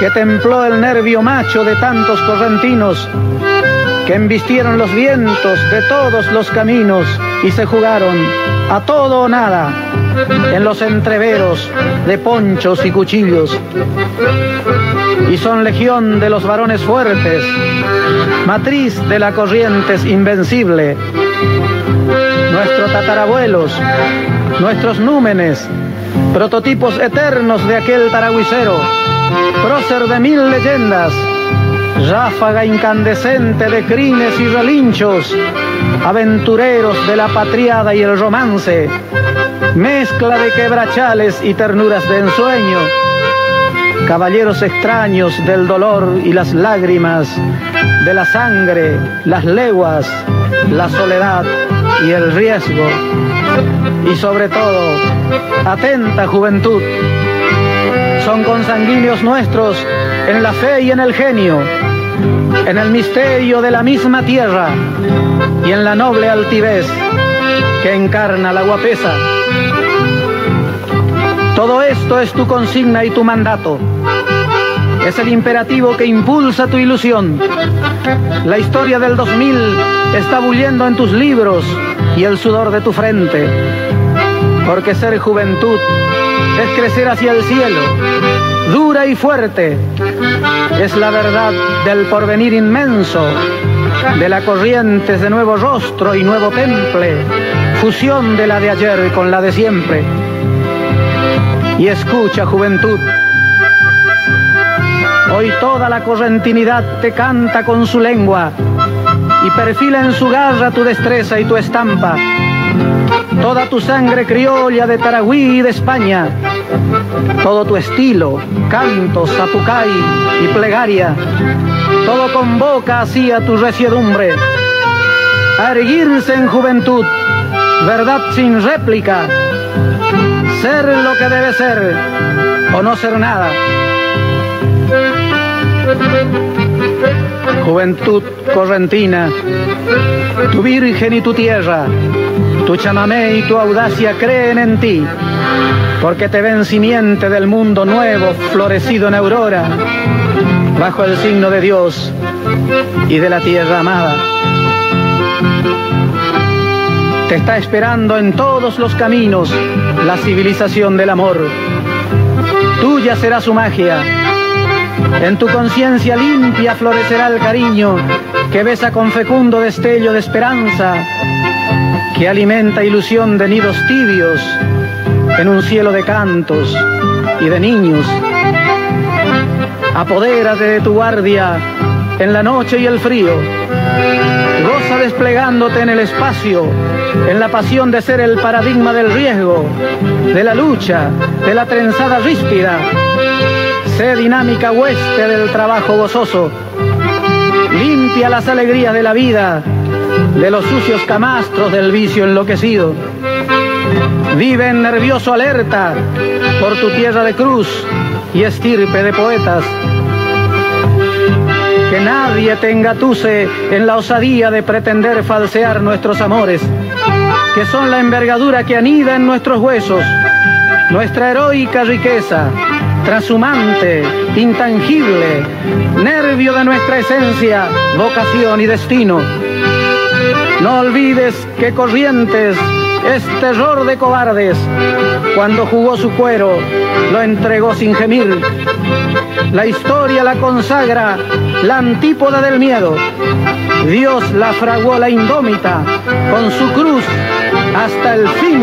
S3: que templó el nervio macho de tantos correntinos que embistieron los vientos de todos los caminos y se jugaron a todo o nada en los entreveros de ponchos y cuchillos. Y son legión de los varones fuertes, matriz de la corriente invencible. Nuestros tatarabuelos, nuestros númenes, prototipos eternos de aquel taragüicero, prócer de mil leyendas, ráfaga incandescente de crines y relinchos, aventureros de la patriada y el romance, mezcla de quebrachales y ternuras de ensueño,
S4: caballeros extraños del dolor y las lágrimas, de la sangre, las leguas, la soledad y el riesgo. Y sobre todo, atenta juventud. Son consanguíneos nuestros en la fe y en el genio, en el misterio de la misma tierra y en la noble altivez que encarna la guapesa. Todo esto es tu consigna y tu mandato. Es el imperativo que impulsa tu ilusión. La historia del 2000 está bulliendo en tus libros y el sudor de tu frente. Porque ser juventud es crecer hacia el cielo, dura y fuerte. Es la verdad del porvenir inmenso, de la corriente de nuevo rostro y nuevo temple, fusión de la de ayer con la de siempre. Y escucha, juventud, Hoy toda la correntinidad te canta con su lengua y perfila en su garra tu destreza y tu estampa. Toda tu sangre criolla de Taragüí y de España, todo tu estilo, canto, zapucay y plegaria, todo convoca así a tu resiedumbre. A erguirse en juventud, verdad sin réplica, ser lo que debe ser o no ser nada. Juventud correntina, tu virgen y tu tierra, tu chamamé y tu audacia creen en ti, porque te ven simiente del mundo nuevo, florecido en aurora, bajo el signo de Dios y de la tierra amada. Te está esperando en todos los caminos la civilización del amor. Tuya será su magia en tu conciencia limpia florecerá el cariño que besa con fecundo destello de esperanza, que alimenta ilusión de nidos tibios en un cielo de cantos y de niños. Apodérate de tu guardia en la noche y el frío. Goza desplegándote en el espacio, en la pasión de ser el paradigma del riesgo, de la lucha, de la trenzada ríspida Sé dinámica hueste del trabajo gozoso. Limpia las alegrías de la vida, de los sucios camastros del vicio enloquecido. Vive en nervioso alerta por tu tierra de cruz y estirpe de poetas. Que nadie tenga tuse en la osadía de pretender falsear nuestros amores, que son la envergadura que anida en nuestros huesos, nuestra heroica riqueza, trashumante, intangible, nervio de nuestra esencia, vocación y destino. No olvides que Corrientes es terror de cobardes. Cuando jugó su cuero, lo entregó sin gemir. La historia la consagra, la antípoda del miedo. Dios la fraguó la indómita con su cruz hasta el fin.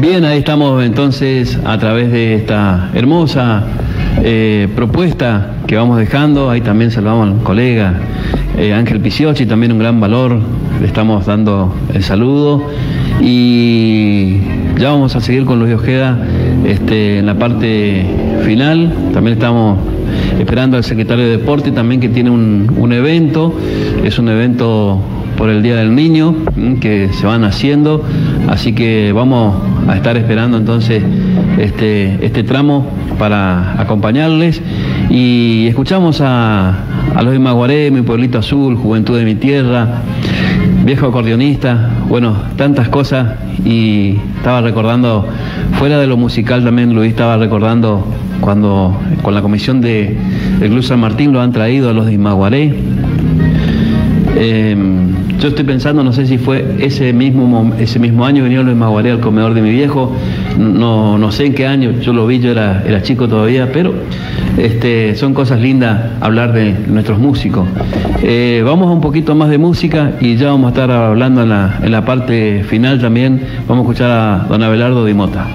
S1: Bien, ahí estamos entonces a través de esta hermosa eh, propuesta que vamos dejando. Ahí también saludamos al colega eh, Ángel Piciochi, también un gran valor. Le estamos dando el saludo. Y ya vamos a seguir con Luis Ojeda este, en la parte final. También estamos esperando al secretario de Deporte también que tiene un, evento, es un evento por el Día del Niño mm, que se van haciendo, así que vamos a estar esperando entonces este, este tramo para acompañarles. Y escuchamos a, a los de Maguaré, mi pueblito azul, Juventud de mi tierra, viejo acordeonista, bueno, tantas cosas y estaba recordando, fuera de lo musical también Luis estaba recordando cuando con la comisión de el Club San Martín lo han traído a los de Imaguaré. Em, yo estoy pensando, no sé si fue ese mismo ese mismo año vinieron los de Imaguaré al comedor de mi viejo, no, no sé en qué año, yo lo vi, yo era, era chico todavía, pero este, son cosas lindas hablar de nuestros músicos. Eh, vamos a un poquito más de música y ya vamos a estar hablando en la, en la parte final también. Vamos a escuchar a don Abelardo Di Mota.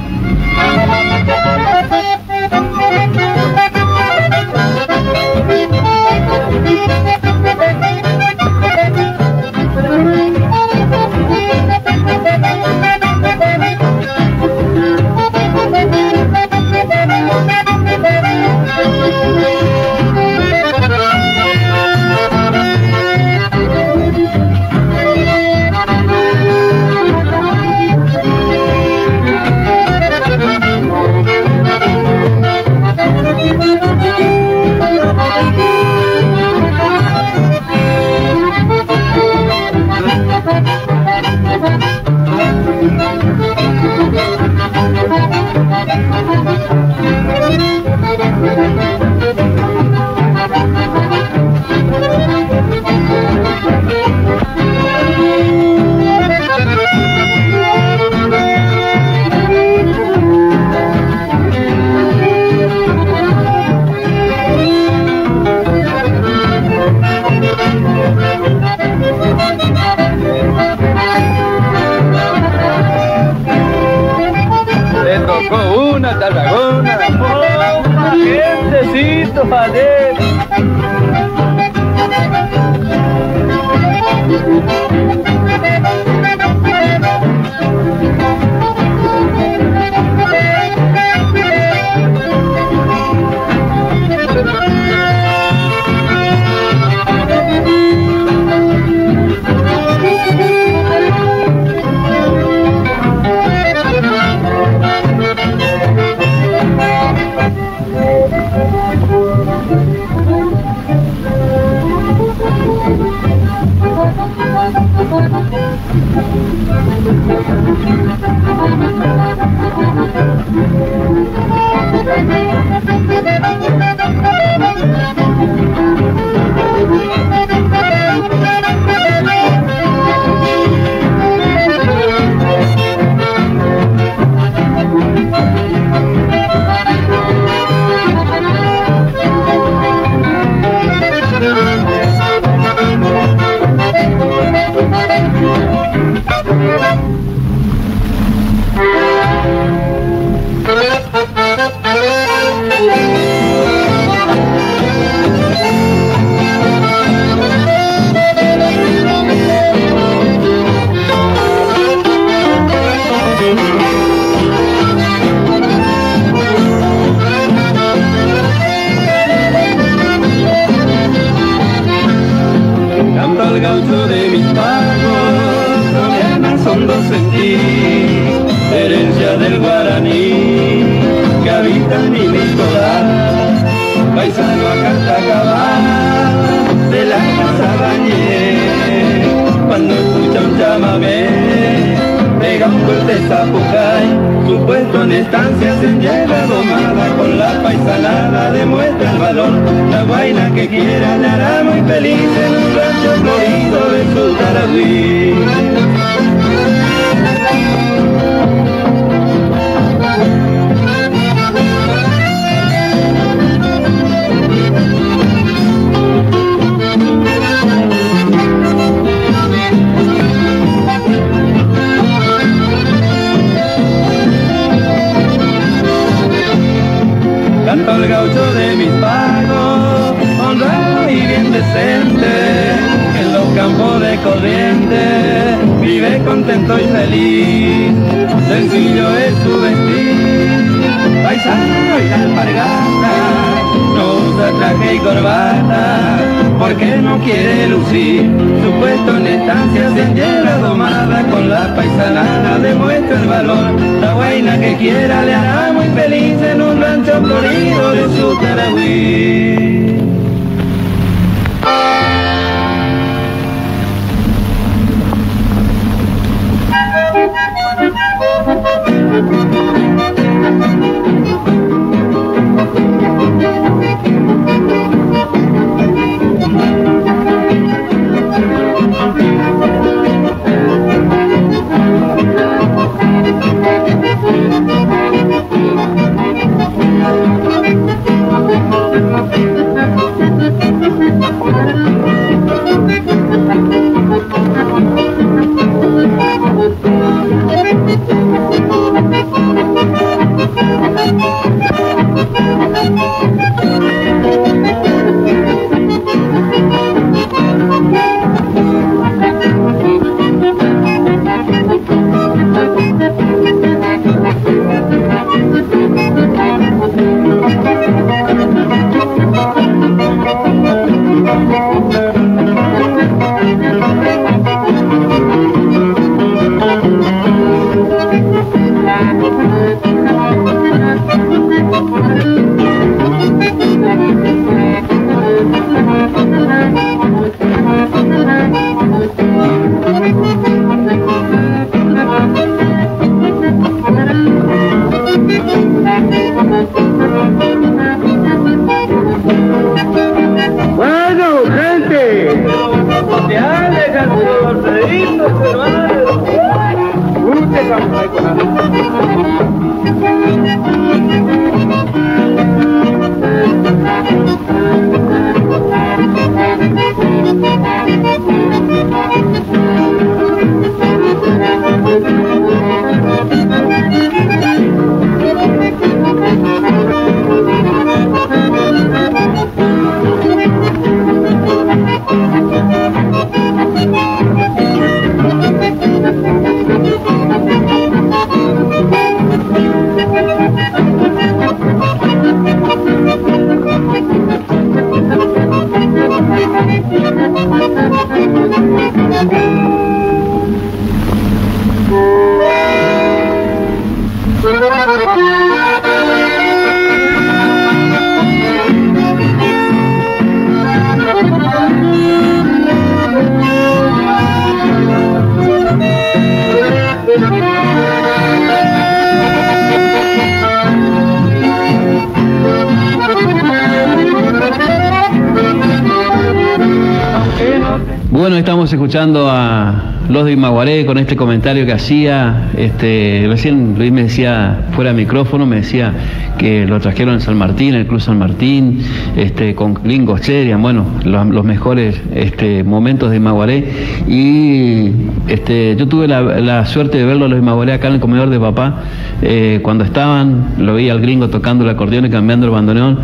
S1: Bueno, estamos escuchando a los de Imaguaré con este comentario que hacía. Este, recién Luis me decía, fuera de micrófono, me decía que lo trajeron en San Martín, el Club San Martín, este, con Lingo Cherian, bueno, los, mejores este, momentos de Imaguaré. Y este, yo tuve la, suerte de verlo a los de Imaguaré acá en el comedor de papá, eh, cuando estaban, lo vi al gringo tocando el acordeón y cambiando el bandoneón.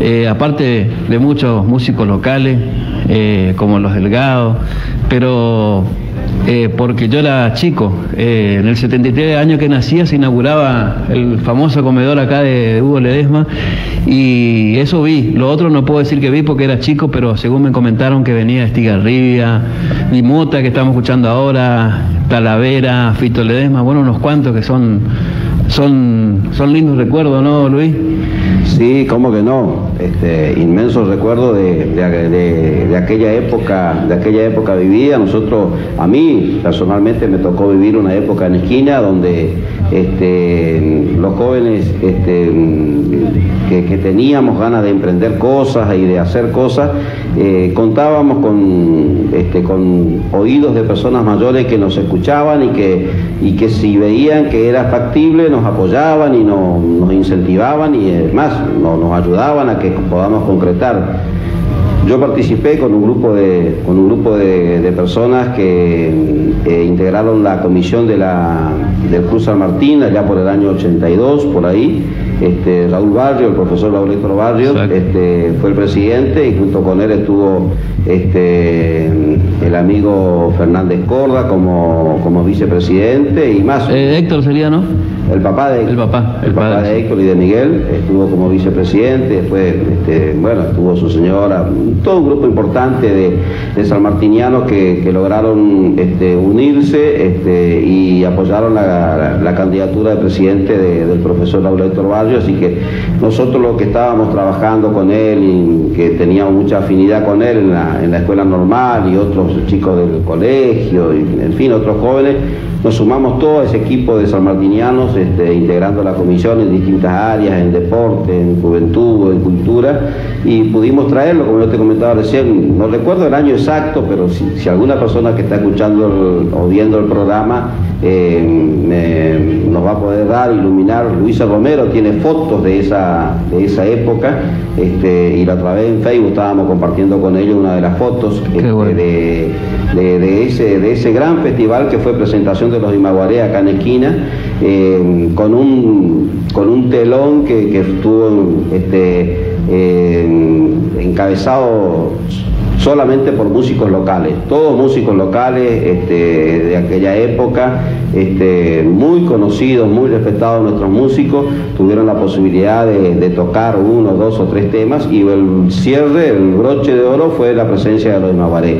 S1: Eh, aparte de muchos músicos locales, eh, como los Delgados, pero eh, porque yo era chico, eh, en el 73 año que nacía se inauguraba el famoso comedor acá de, Hugo Ledesma y eso vi, lo otro no puedo decir que vi porque era chico, pero según me comentaron que venía Estigarribia, Mota que estamos escuchando ahora, Talavera, Fito Ledesma, bueno, unos cuantos que son, son, son lindos recuerdos, ¿no, Luis?
S2: Sí, cómo que no, este, inmenso recuerdo de, aquella época, de aquella época vivida. Nosotros, a mí personalmente me tocó vivir una época en esquina donde este, los jóvenes este, que, teníamos ganas de emprender cosas y de hacer cosas, eh, contábamos con, este, con oídos de personas mayores que nos escuchaban y que, y que si veían que era factible nos apoyaban y nos, nos incentivaban y más, nos, ayudaban a que podamos concretar. Yo participé con un grupo de, con un grupo de, personas que integraron la comisión de la, del Cruz San Martín allá por el año 82, por ahí. Este, Raúl Barrio, el profesor Laureto Barrio, este, fue el presidente y junto con él estuvo este, el amigo Fernández Corda como, como vicepresidente y más.
S1: Eh, Héctor sería, ¿no?
S2: El papá de
S1: El papá.
S2: El, papá de Héctor y de Miguel estuvo como vicepresidente, después, este, bueno, estuvo su señora, todo un grupo importante de, de salmartinianos que, que lograron este, unirse este, y apoyaron la, la, candidatura de presidente del profesor Héctor Barrio, así que nosotros los que estábamos trabajando con él y que teníamos mucha afinidad con él en la, en la escuela normal y otros chicos del colegio, y, en fin, otros jóvenes, nos sumamos todo ese equipo de salmartinianos, este, integrando la comisión en distintas áreas, en deporte, en juventud, en cultura, y pudimos traerlo, como yo te comentaba recién, no recuerdo el año exacto, pero si, alguna persona que está escuchando o viendo el programa eh, nos va a poder dar, iluminar, Luisa Romero tiene fotos de esa, de esa época, este, y la otra vez en Facebook estábamos compartiendo con ellos una de las fotos este, de, ese, de ese gran festival que fue presentación de los Imaguaré acá en esquina, eh, con, un, con un telón que, estuvo este, eh, encabezado solamente por músicos locales, todos músicos locales este, de aquella época, este, muy conocidos, muy respetados nuestros músicos, tuvieron la posibilidad de, tocar uno, dos o tres temas y el cierre, el broche de oro fue la presencia de los Mabaré.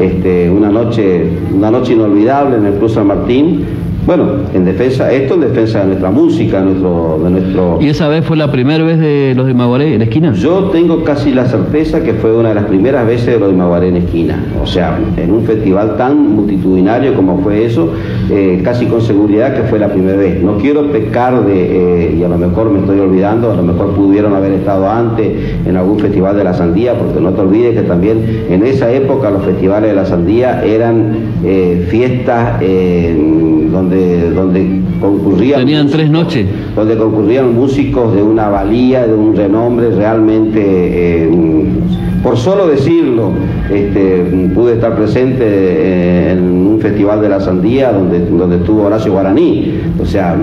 S2: Este, una, noche, una noche inolvidable en el Cruz San Martín, bueno, en defensa, esto en defensa de nuestra música, nuestro, de nuestro...
S1: ¿Y esa vez fue la primera vez de los de Maguaré en esquina?
S2: Yo tengo casi la certeza que fue una de las primeras veces de los de Maguaré en esquina. O sea, en un festival tan multitudinario como fue eso, eh, casi con seguridad que fue la primera vez. No quiero pecar de, eh, y a lo mejor me estoy olvidando, a lo mejor pudieron haber estado antes en algún festival de la sandía, porque no te olvides que también en esa época los festivales de la sandía eran eh, fiestas donde, donde concurrían...
S1: Tenían tres noches.
S2: Donde concurrían músicos de una valía, de un renombre realmente... Eh, por solo decirlo, este, pude estar presente eh, en un festival de la sandía donde, estuvo Horacio Guaraní, o sea,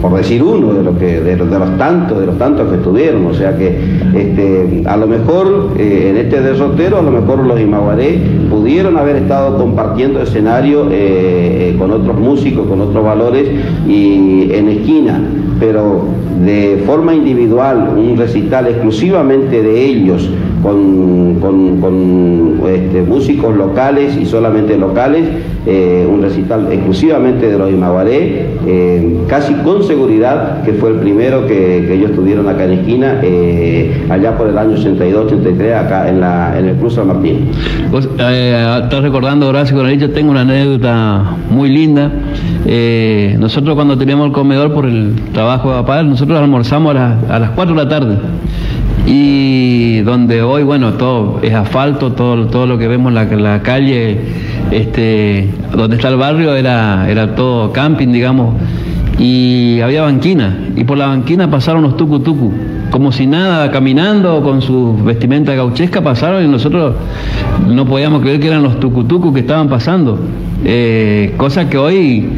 S2: por decir uno de, los tantos, de los tantos que estuvieron, o sea que este, a lo mejor eh, en este derrotero, a lo mejor los Imaguaré pudieron haber estado compartiendo escenario con otros músicos, con otros valores y en esquina, pero de forma individual, un recital exclusivamente de ellos, con, este, músicos locales y solamente locales, eh, un recital exclusivamente de los Imaguaré, eh, casi con seguridad que fue el primero que, ellos tuvieron acá en esquina, eh, allá por el año 82-83, acá en, la, en el Cruz San Martín.
S1: Pues, estás recordando, Horacio, con yo tengo una anécdota muy linda. nosotros cuando teníamos el comedor por el trabajo de papá, nosotros almorzamos a, a las 4 de la tarde y donde hoy, bueno, todo es asfalto, todo, todo lo que vemos en la, calle, este, donde está el barrio era, era todo camping, digamos, y había banquina, y por la banquina pasaron los tucu como si nada, caminando con su vestimenta gauchesca, pasaron y nosotros no podíamos creer que eran los tucutucus que estaban pasando, eh, cosa que hoy,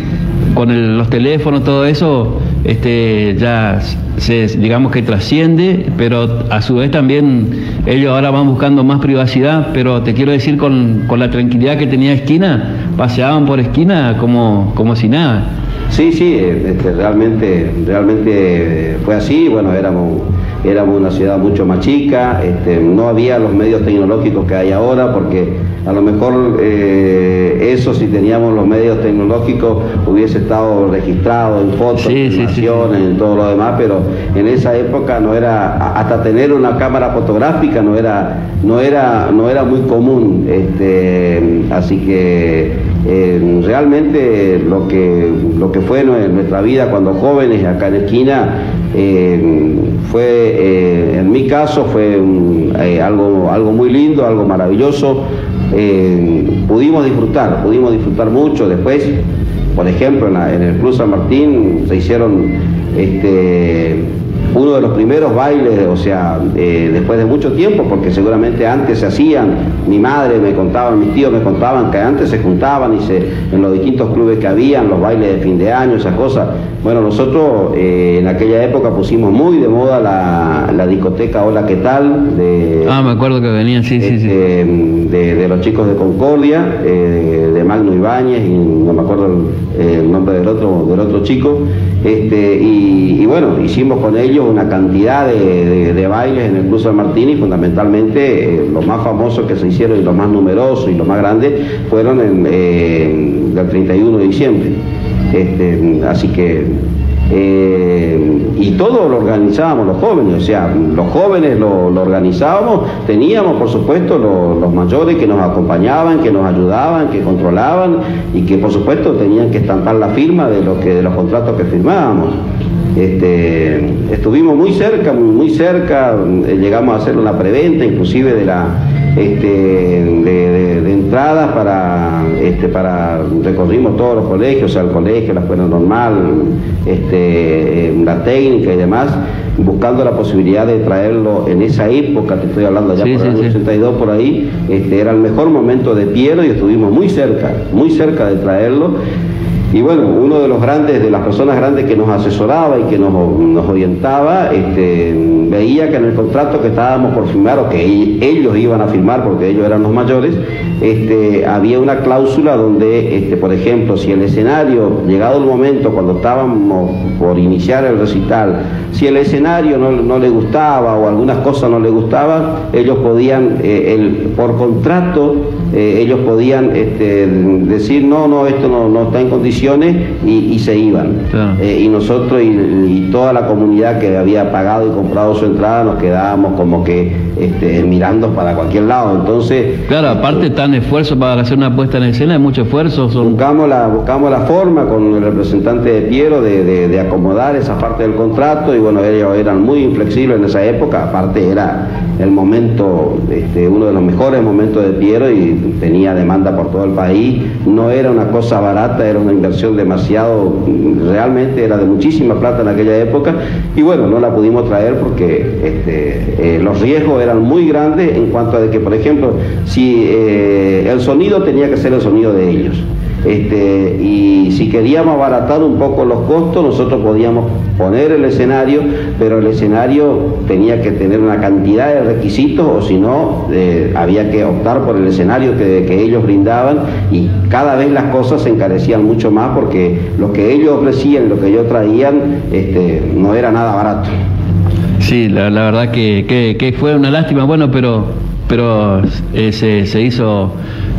S1: con los teléfonos, todo eso, este, ya se, digamos que trasciende, pero a su vez también ellos ahora van buscando más privacidad, pero te quiero decir con, con la tranquilidad que tenía esquina, paseaban por esquina como, como si nada.
S2: Sí, sí, este, realmente, realmente fue así, bueno, éramos éramos una ciudad mucho más chica, este, no había los medios tecnológicos que hay ahora, porque a lo mejor eh, eso si teníamos los medios tecnológicos hubiese estado registrado en fotos, en en todo lo demás, pero en esa época no era, hasta tener una cámara fotográfica no era, no era, no era muy común, este, así que eh, realmente lo que, lo que fue nuestra vida cuando jóvenes acá en esquina eh, fue, eh, en mi caso, fue algo, algo muy lindo, algo maravilloso. Pudimos disfrutar, pudimos disfrutar mucho. Después, por ejemplo, en, el Club San Martín se hicieron este, uno de los primeros bailes, o sea, eh, después de mucho tiempo, porque seguramente antes se hacían, mi madre me contaba, mis tíos me contaban que antes se juntaban y se, en los distintos clubes que habían, los bailes de fin de año, esas cosas. Bueno, nosotros eh, en aquella época pusimos muy de moda la, discoteca Hola, ¿qué tal?
S1: De, ah, me acuerdo que venían, sí, sí, sí.
S2: Este, de, los chicos de Concordia, eh, de, Magno Ibáñez, y no me acuerdo el, nombre del otro, del otro chico. Este, y bueno, hicimos con ellos una cantidad de, bailes en el Cruz San Martín y fundamentalmente eh, los más famosos que se hicieron y los más numerosos y los más grandes fueron en, el 31 de diciembre. Este, así que eh, y todo lo organizábamos los jóvenes, o sea, los jóvenes lo, organizábamos, teníamos por supuesto los mayores que nos acompañaban, que nos ayudaban, que controlaban y que por supuesto tenían que estampar la firma de los contratos que firmábamos. Este, estuvimos muy cerca, muy, cerca, eh, llegamos a hacer una preventa inclusive de la este, de, entradas para, este, para recorrimos todos los colegios, o sea, el colegio, la escuela normal, este, eh, la técnica y demás, buscando la posibilidad de traerlo en esa época, te estoy hablando ya por el año 82 por ahí, este, era el mejor momento de Piero y estuvimos muy cerca, muy cerca de traerlo Y bueno, uno de los grandes, de las personas grandes que nos asesoraba y que nos, orientaba, este, veía que en el contrato que estábamos por firmar, o que ellos iban a firmar, porque ellos eran los mayores, este, había una cláusula donde, este, por ejemplo, si el escenario, llegado el momento, cuando estábamos por iniciar el recital, si el escenario no, le gustaba o algunas cosas no le gustaban, ellos podían, eh, por contrato, eh, ellos podían decir, no, no, esto no, no está en condición y, se iban. Eh, y nosotros y, toda la comunidad que había pagado y comprado su entrada nos quedábamos como que este, mirando para cualquier lado. Entonces.
S1: Claro, aparte tan esfuerzo para hacer una puesta en escena, hay mucho esfuerzo.
S2: Buscamos, la, buscamos la forma con el representante de Piero de, acomodar esa parte del contrato y bueno, ellos eran muy inflexibles en esa época, aparte era el momento, este, uno de los mejores momentos de Piero y tenía demanda por todo el país, no era una cosa barata, era una inversión demasiado, realmente era de muchísima plata en aquella época y bueno, no la pudimos traer porque este, eh, los riesgos eran muy grandes en cuanto a que, por ejemplo, si eh, el sonido tenía que ser el sonido de ellos. Este, y si queríamos abaratar un poco los costos, nosotros podíamos poner el escenario, pero el escenario tenía que tener una cantidad de requisitos o si no, eh, había que optar por el escenario que, ellos brindaban y cada vez las cosas se encarecían mucho más porque lo que ellos ofrecían, lo que ellos traían, este, no era nada barato.
S1: Sí, la, verdad que, fue una lástima, bueno, pero, pero eh, se hizo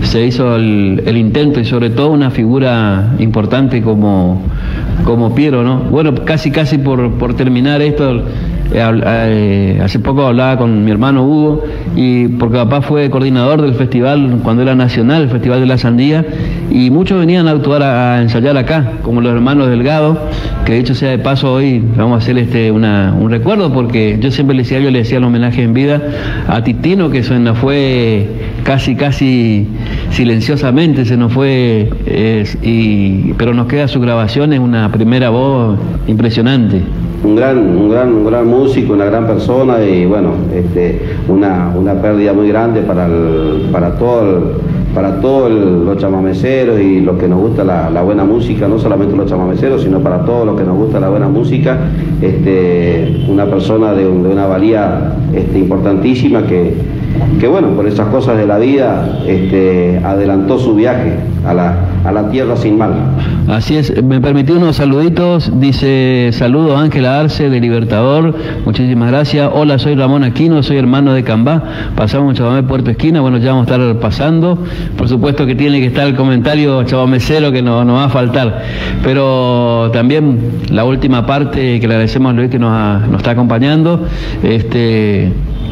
S1: se hizo el, intento y sobre todo una figura importante como, como Piero, ¿no? Bueno, casi casi por, por terminar esto, eh, eh, hace poco hablaba con mi hermano Hugo, y porque papá fue coordinador del festival cuando era nacional, el Festival de la Sandía, y muchos venían a actuar a, ensayar acá, como los hermanos Delgado, que de hecho sea de paso hoy vamos a hacer este una, un recuerdo, porque yo siempre le decía, yo le decía el homenaje en vida a Titino, que suena fue casi, casi silenciosamente, se nos fue, pero nos queda su grabación, es una primera voz impresionante
S2: un gran, un gran, un gran músico, una gran persona y bueno, este, una, una pérdida muy grande para, para todo para todos los chamameceros y los que nos gusta la, buena música, no solamente los chamameceros, sino para todos los que nos gusta la buena música, este, una persona de, de una valía este, importantísima que, que bueno, por esas cosas de la vida, este, adelantó su viaje a la, a la tierra sin mal.
S1: Así es, me permitió unos saluditos, dice saludo Ángela Arce de Libertador, muchísimas gracias, hola soy Ramón Aquino, soy hermano de Cambá, pasamos Chabamé Puerto Esquina, bueno ya vamos a estar pasando, por supuesto que tiene que estar el comentario chabamecero que no, nos va a faltar, pero también la última parte que le agradecemos a Luis que nos, nos está acompañando, este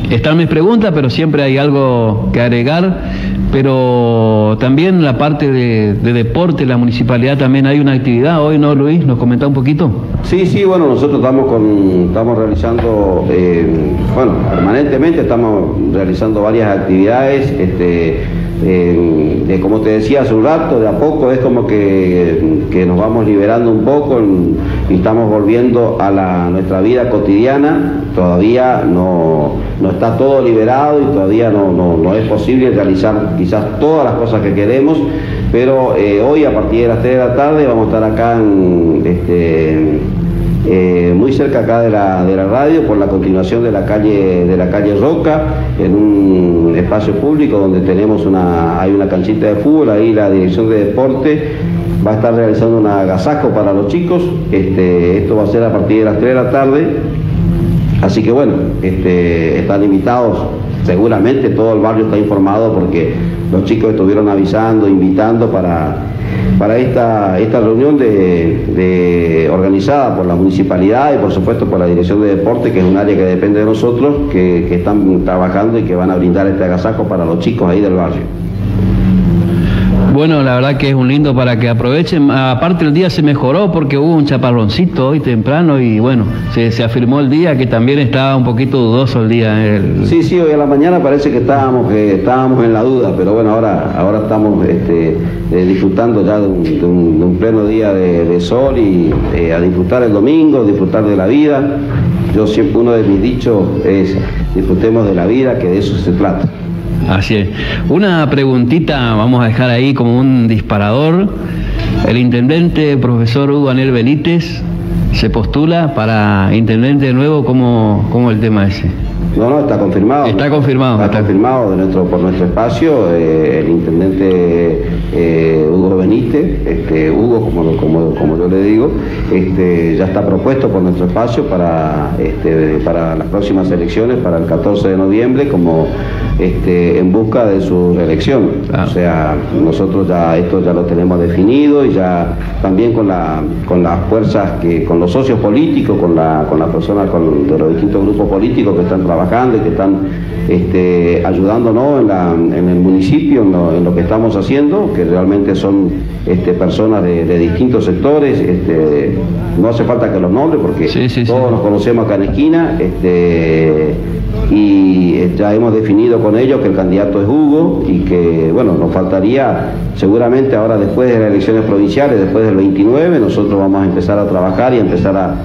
S1: están mis preguntas, pero siempre hay algo que agregar. Pero también la parte de, deporte, la municipalidad también hay una actividad hoy, ¿no, Luis? ¿Nos comenta un poquito?
S2: Sí, sí, bueno, nosotros estamos, con, estamos realizando, eh, bueno, permanentemente estamos realizando varias actividades. Este, de, como te decía hace un rato, de a poco es como que, nos vamos liberando un poco y estamos volviendo a la, nuestra vida cotidiana. Todavía no, está todo liberado y todavía no, no, es posible realizar quizás todas las cosas que queremos, pero eh, hoy a partir de las 3 de la tarde vamos a estar acá en... Este, eh, muy cerca acá de la, de la radio, por la continuación de la calle, de la calle Roca, en un espacio público donde tenemos una, hay una canchita de fútbol, ahí la dirección de deporte va a estar realizando un agasajo para los chicos, este, esto va a ser a partir de las 3 de la tarde, así que bueno, este, están invitados seguramente todo el barrio está informado porque los chicos estuvieron avisando, invitando para para esta, esta reunión de, organizada por la municipalidad y por supuesto por la Dirección de Deporte, que es un área que depende de nosotros, que, que están trabajando y que van a brindar este agasajo para los chicos ahí del barrio.
S1: Bueno, la verdad que es un lindo para que aprovechen. Aparte el día se mejoró porque hubo un chaparroncito hoy temprano y bueno, se, afirmó el día que también estaba un poquito dudoso el día.
S2: Sí, sí, hoy a la mañana parece que estábamos, que estábamos en la duda, pero bueno, ahora, ahora estamos este, eh, disfrutando ya de un, pleno día de, sol y eh, a disfrutar el domingo, disfrutar de la vida. Yo siempre uno de mis dichos es disfrutemos de la vida, que de eso se trata.
S1: Así es. Una preguntita, vamos a dejar ahí como un disparador. El intendente, profesor Hugo Anel Benítez, se postula para intendente de nuevo, ¿cómo, cómo el tema ese?
S2: No, no, está confirmado.
S1: Está confirmado.
S2: Está, confirmado de nuestro, por nuestro espacio. Eh, el intendente eh, Hugo Benítez, este, Hugo, como, como, como, yo le digo, este, ya está propuesto por nuestro espacio para, este, para las próximas elecciones, para el 14 de noviembre, como este, en busca de su reelección. Ah. O sea, nosotros ya esto ya lo tenemos definido y ya también con, la, con las fuerzas, que, con los socios políticos, con, la, con las personas con, de los distintos grupos políticos que están trabajando y que están este, ayudándonos en, en, el municipio, en lo, que estamos haciendo, que realmente son este, personas de, distintos sectores. Este, no hace falta que los nombres porque todos nos conocemos acá en esquina. Este, y ya hemos definido con ellos que el candidato es Hugo y que, bueno, nos faltaría seguramente ahora después de las elecciones provinciales, después del 29, nosotros vamos a empezar a trabajar y empezar a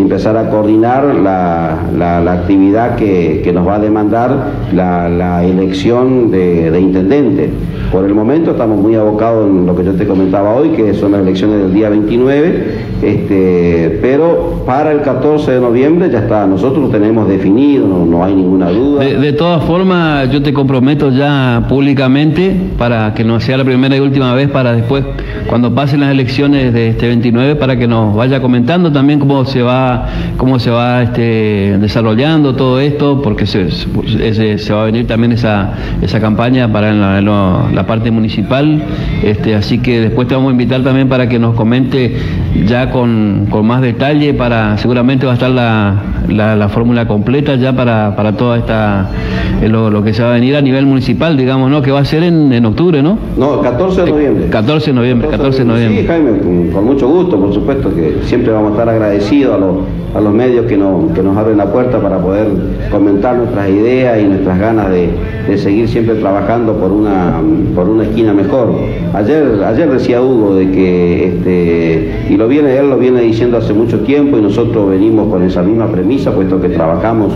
S2: empezar a coordinar la, actividad que, nos va a demandar la, elección de, intendente. Por el momento estamos muy abocados en lo que yo te comentaba hoy, que son las elecciones del día 29, este, pero para el 14 de noviembre ya está, nosotros lo tenemos definido, no, hay ninguna duda.
S1: De, todas formas, yo te comprometo ya públicamente para que no sea la primera y última vez, para después, cuando pasen las elecciones de este 29, para que nos vaya comentando también cómo se va cómo se va este, desarrollando todo esto, porque se, se, va a venir también esa, esa campaña para la, parte municipal, este, así que después te vamos a invitar también para que nos comente ya con, más detalle, para seguramente va a estar la, fórmula completa ya para, para toda esta, eh, lo, que se va a venir a nivel municipal, digamos, ¿no? Que va a ser en, en octubre, ¿no?
S2: No, 14 de noviembre.
S1: 14 de noviembre, 14 de noviembre.
S2: Sí, Jaime, con mucho gusto, por supuesto, que siempre vamos a estar agradecidos a los a los medios que, que nos abren la puerta para poder comentar nuestras ideas y nuestras ganas de, seguir siempre trabajando por una, por una esquina mejor. Ayer, ayer decía Hugo de que, este, y lo viene, él lo viene diciendo hace mucho tiempo y nosotros venimos con esa misma premisa, puesto que trabajamos,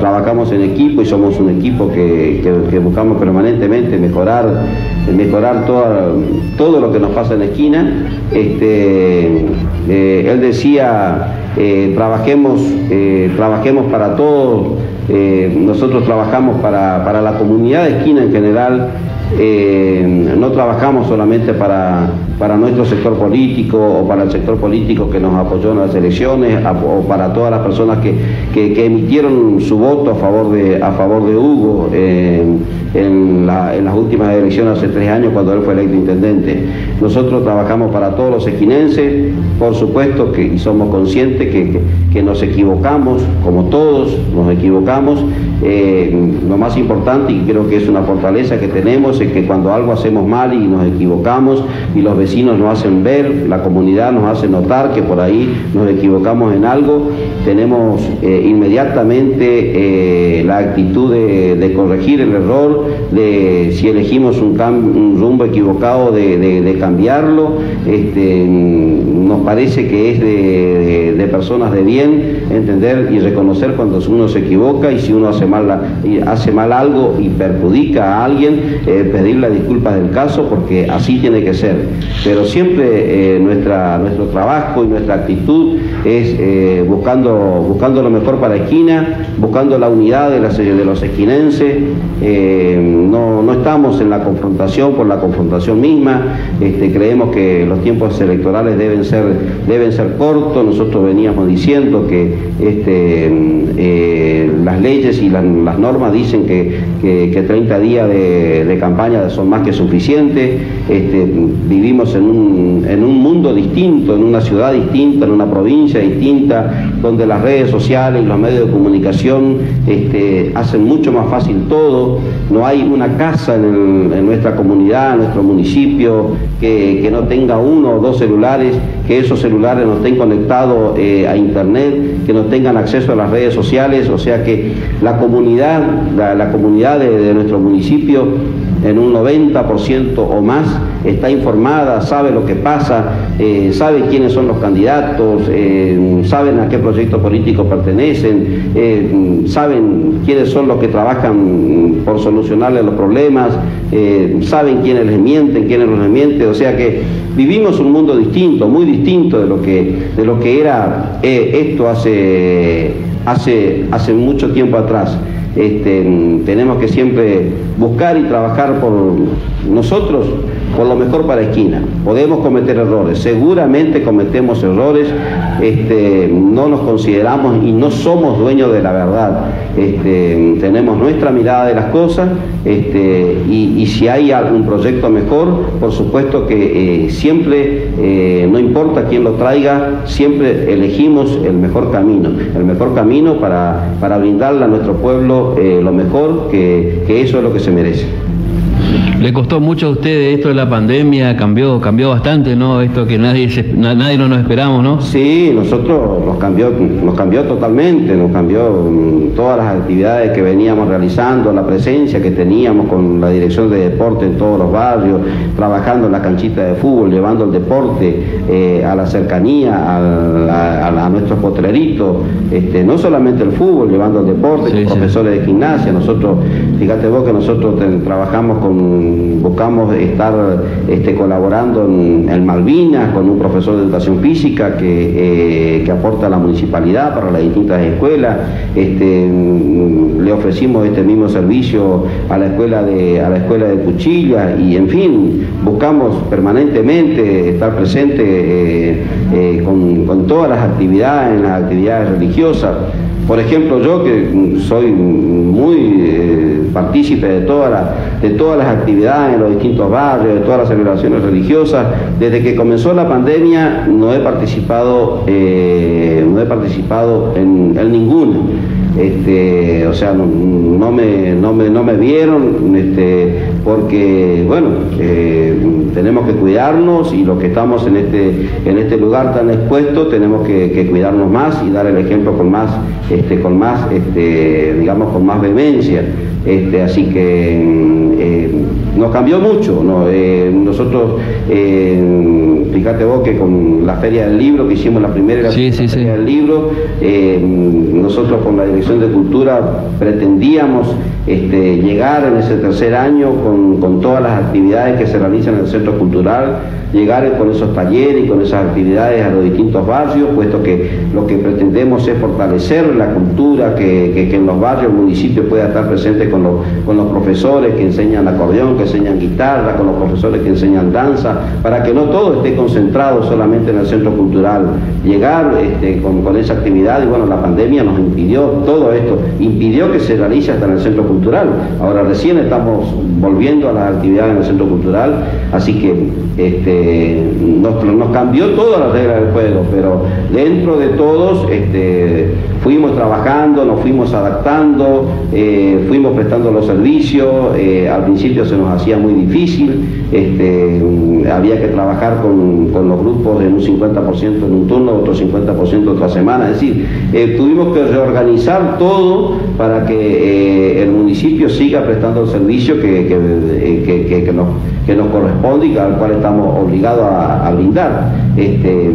S2: trabajamos en equipo y somos un equipo que, buscamos permanentemente mejorar, mejorar todo lo que nos pasa en la esquina. Este, eh, él decía eh, trabajemos, eh, trabajemos para todos, eh, nosotros trabajamos para, para, la comunidad de esquina en general, no trabajamos solamente para, para nuestro sector político o para el sector político que nos apoyó en las elecciones o para todas las personas que, emitieron su voto a favor de, a favor de Hugo en, las últimas elecciones hace tres años cuando él fue electo intendente. Nosotros trabajamos para todos los esquinenses, por supuesto que somos conscientes que, nos equivocamos, como todos nos equivocamos. Eh, lo más importante, y creo que es una fortaleza que tenemos, es que cuando algo hacemos mal y nos equivocamos y los vecinos nos hacen ver, la comunidad nos hace notar que por ahí nos equivocamos en algo, tenemos eh, inmediatamente eh, la actitud de, corregir el error, de si elegimos un, rumbo equivocado de, cambiarlo. Este, nos parece que es de, personas de bien entender y reconocer cuando uno se equivoca y si uno hace mal, hace mal algo y perjudica a alguien, eh, pedir la disculpa del caso porque así tiene que ser pero siempre eh, nuestro trabajo y nuestra actitud es eh, buscando, buscando lo mejor para esquina, buscando la unidad de, de los esquinenses, eh, no, no, estamos en la confrontación por la confrontación misma, este, creemos que los tiempos electorales deben ser, deben ser cortos, nosotros veníamos diciendo que este, las leyes y las normas dicen que, que, 30 días de, campaña son más que suficientes, este, vivimos en un, en un mundo distinto, en una ciudad distinta, en una provincia distinta, donde las redes sociales y los medios de comunicación este, hacen mucho más fácil todo. No hay una casa en, nuestra comunidad, en nuestro municipio, que, no tenga uno o dos celulares, que esos celulares no estén conectados eh, a internet, que no tengan acceso a las redes sociales, o sea que la comunidad, la, comunidad de, de nuestro municipio en un 90% o más está informada, sabe lo que pasa, eh, sabe quiénes son los candidatos, eh, saben a qué proyecto político pertenecen, eh, saben quiénes son los que trabajan por solucionarle los problemas, saben quiénes les mienten, quiénes les mienten, o sea que vivimos un mundo distinto, muy distinto de lo que, de lo que era esto hace, hace, hace mucho tiempo atrás. Este, tenemos que siempre buscar y trabajar por nosotros por lo mejor para esquina. Podemos cometer errores, seguramente cometemos errores, este, no nos consideramos y no somos dueños de la verdad. Este, tenemos nuestra mirada de las cosas este, y, si hay algún proyecto mejor, por supuesto que eh, siempre, eh, no importa quién lo traiga, siempre elegimos el mejor camino, el mejor camino para, para brindarle a nuestro pueblo eh, lo mejor, que eso es lo que se merece.
S1: Le costó mucho a usted esto de la pandemia, cambió, cambió bastante, ¿no? Esto que nadie, nadie no nos esperamos, ¿no?
S2: Sí, nosotros nos cambió, nos cambió totalmente, nos cambió mm, todas las actividades que veníamos realizando, la presencia que teníamos con la dirección de deporte en todos los barrios, trabajando en la canchita de fútbol, llevando el deporte eh, a la cercanía, a, nuestros potreritos, este, no solamente el fútbol, llevando el deporte, profesores de gimnasia, nosotros, fíjate vos que nosotros trabajamos con buscamos estar este, colaborando en, Malvinas con un profesor de educación física que, eh, aporta a la municipalidad para las distintas escuelas. Este, mm, le ofrecimos este mismo servicio a la escuela de, a la escuela de Cuchilla y en fin, buscamos permanentemente estar presente eh, eh, con, con todas las actividades, en las actividades religiosas. Por ejemplo, yo que soy muy eh, partícipe de, todas las actividades en los distintos barrios, de todas las celebraciones religiosas, desde que comenzó la pandemia no he participado, eh, no he participado en, en ninguna. Este, o sea, no, me, no, me, no me vieron, este, porque, bueno, eh, tenemos que cuidarnos y los que estamos en este, en este lugar tan expuesto tenemos que, cuidarnos más y dar el ejemplo con más, este, con más, este, digamos, con más vehemencia. Este, así que eh, nos cambió mucho. Eh, nosotros, eh, fíjate vos que con la Feria del Libro, que hicimos la primera Feria del Libro, nosotros con la Dirección de Cultura pretendíamos este, llegar en ese tercer año con, con, todas las actividades que se realizan en el Centro Cultural, llegar con esos talleres y con esas actividades a los distintos barrios, puesto que lo que pretendemos es fortalecer la cultura, que, que, en los barrios, municipios pueda estar presente con los, con los profesores que enseñan acordeón, que enseñan guitarra, con los profesores que enseñan danza, para que no todo esté concentrado solamente en el Centro Cultural. Llegar este, con, con esa actividad, y bueno, la pandemia nos impidió todo esto, impidió que se realice hasta en el Centro Cultural. Ahora recién estamos volviendo a las actividades en el Centro Cultural, así que este, nos, nos cambió toda la regla del juego, pero dentro de todos este, fuimos trabajando, nos fuimos adaptando, eh, fuimos prestando los servicios, eh, al principio se nos hacía muy difícil, este, había que trabajar con, los grupos en un 50% en un turno, otro 50% otra semana, es decir, eh, tuvimos que reorganizar todo para que el municipio siga prestando el servicio que, que, nos, que nos corresponde y al cual estamos obligados a, brindar. Este,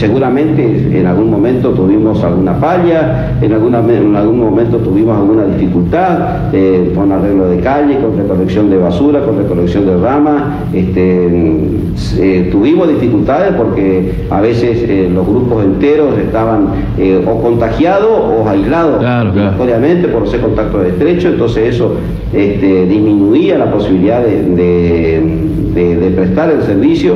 S2: seguramente en algún momento tuvimos alguna falla, en, alguna, en algún momento tuvimos alguna dificultad eh, con arreglo de calle, con recolección de basura, con recolección de rama. Este, eh, tuvimos dificultades porque a veces eh, los grupos enteros estaban o contagiados o aislados claro, por ese contacto estrecho, entonces eso este, disminuía la posibilidad de prestar el servicio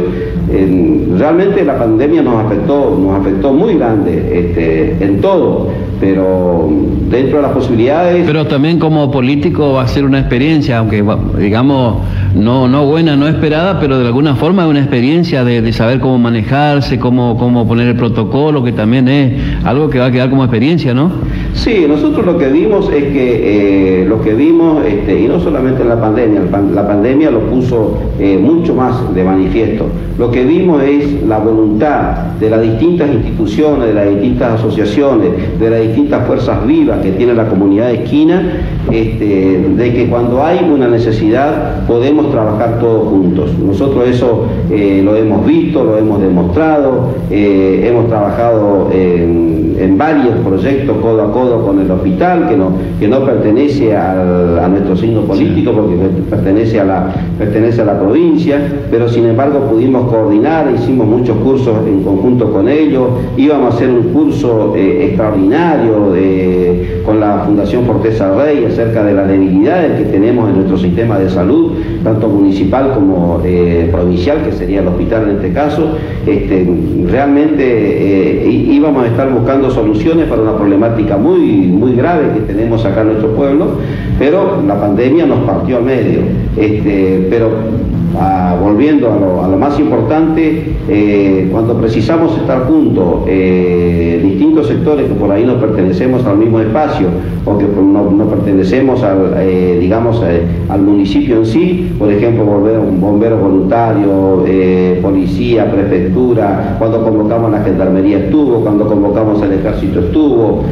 S2: realmente la pandemia nos afectó, nos afectó muy grande este, en todo, pero dentro de las posibilidades.
S1: Pero también como político va a ser una experiencia, aunque digamos no, no buena, no esperada, pero de alguna forma una experiencia de, saber cómo manejarse, cómo, cómo poner el protocolo, que también es algo que va a quedar como experiencia, ¿no?
S2: Sí, nosotros lo que vimos es que eh, lo que vimos, este, y no solamente en la pandemia, la pandemia lo puso eh, mucho más de manifiesto. Lo que vimos es la voluntad de las distintas instituciones, de las distintas asociaciones, de las distintas fuerzas vivas que tiene la comunidad de esquina, este, de que cuando hay una necesidad podemos trabajar todos juntos. Nosotros eso eh, lo hemos visto, lo hemos demostrado, hemos trabajado en en varios proyectos codo a codo con el hospital, que no, que no pertenece a nuestro signo político, porque pertenece a, la, pertenece a la provincia, pero sin embargo pudimos coordinar, hicimos muchos cursos en conjunto con ellos, íbamos a hacer un curso eh, extraordinario con la Fundación Forteza Rey acerca de las debilidades que tenemos en nuestro sistema de salud, tanto municipal como eh, provincial, que sería el hospital en este caso. Este, realmente eh, íbamos a estar buscando soluciones para una problemática muy, muy grave que tenemos acá en nuestro pueblo, pero la pandemia nos partió a medio. Este, pero ah, volviendo a lo, más importante, eh, cuando precisamos estar juntos, eh, distintos sectores que por ahí no pertenecemos al mismo espacio o que no, pertenecemos al, eh, digamos, al municipio en sí, por ejemplo, un bombero voluntario, policía, prefectura, cuando convocamos a la gendarmería estuvo, cuando convocamos el ejército estuvo,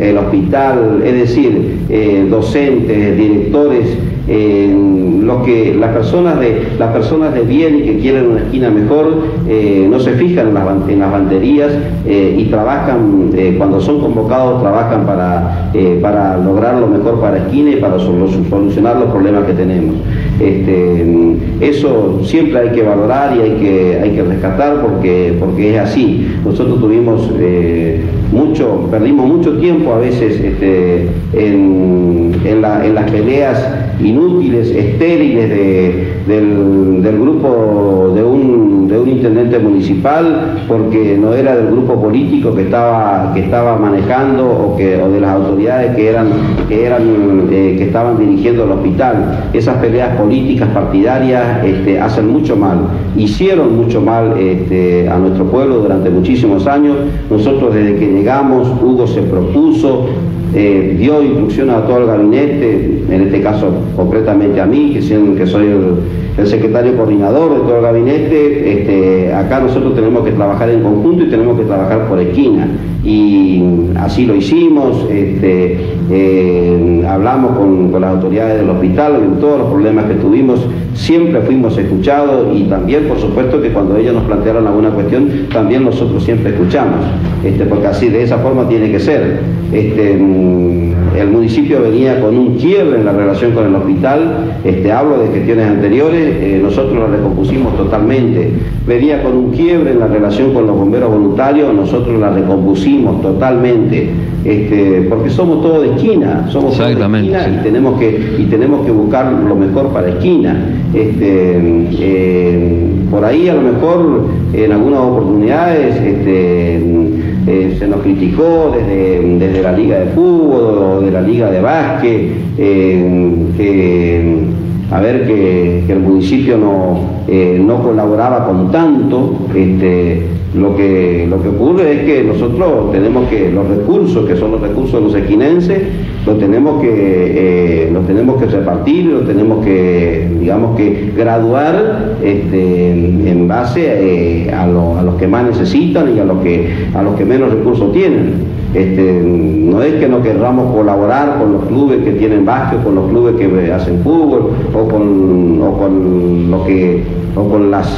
S2: el hospital, es decir, docentes, directores, los que las personas de las personas de bien y que quieren una esquina mejor eh, no se fijan en las, banderías eh, y trabajan eh, cuando son convocados trabajan para, para lograr lo mejor para esquina y para solucionar los problemas que tenemos. Este, eso siempre hay que valorar y hay que, hay que rescatar porque, porque es así. Nosotros tuvimos mucho perdimos mucho tiempo a veces este, en, en las peleas inútiles, estériles del, grupo de un, de un, intendente municipal, porque no era del grupo político que estaba, manejando o, de las autoridades eh, que estaban dirigiendo el hospital. Esas peleas políticas, partidarias, este, hacen mucho mal, hicieron mucho mal este, a nuestro pueblo durante muchísimos años. Nosotros desde que llegamos, Hugo se propuso eh, dio instrucción a todo el gabinete, en este caso concretamente a mí, que, que soy el, secretario coordinador de todo el gabinete, este, acá nosotros tenemos que trabajar en conjunto y tenemos que trabajar por esquina. Y así lo hicimos, este, eh, hablamos con, con, las autoridades del hospital, en todos los problemas que tuvimos, siempre fuimos escuchados y también, por supuesto, que cuando ellos nos plantearon alguna cuestión, también nosotros siempre escuchamos, este, porque así de esa forma tiene que ser. Este, mm, el municipio venía con un quiebre en la relación con el hospital, este, hablo de gestiones anteriores, eh, nosotros lo recompusimos totalmente, venía con un quiebre en la relación con los bomberos voluntarios, nosotros la recompusimos totalmente, este, porque somos todos de esquina, somos todos de esquina y, tenemos que, y tenemos que buscar lo mejor para esquina. Este, eh, por ahí a lo mejor en algunas oportunidades este, eh, se nos criticó desde, desde, la liga de fútbol o de la liga de básquet, eh, que, a ver que, el municipio no, no colaboraba con tanto. Este, lo que, lo que ocurre es que nosotros tenemos que, los recursos, que son los recursos de los esquinenses, los tenemos que, eh, los tenemos que repartir, los tenemos que, digamos que graduar este, en base eh, a, a, los que más necesitan y a los que, a los que menos recursos tienen. Este, no es que no querramos colaborar con los clubes que tienen básquet, con los clubes que hacen fútbol o con, o con lo que o con las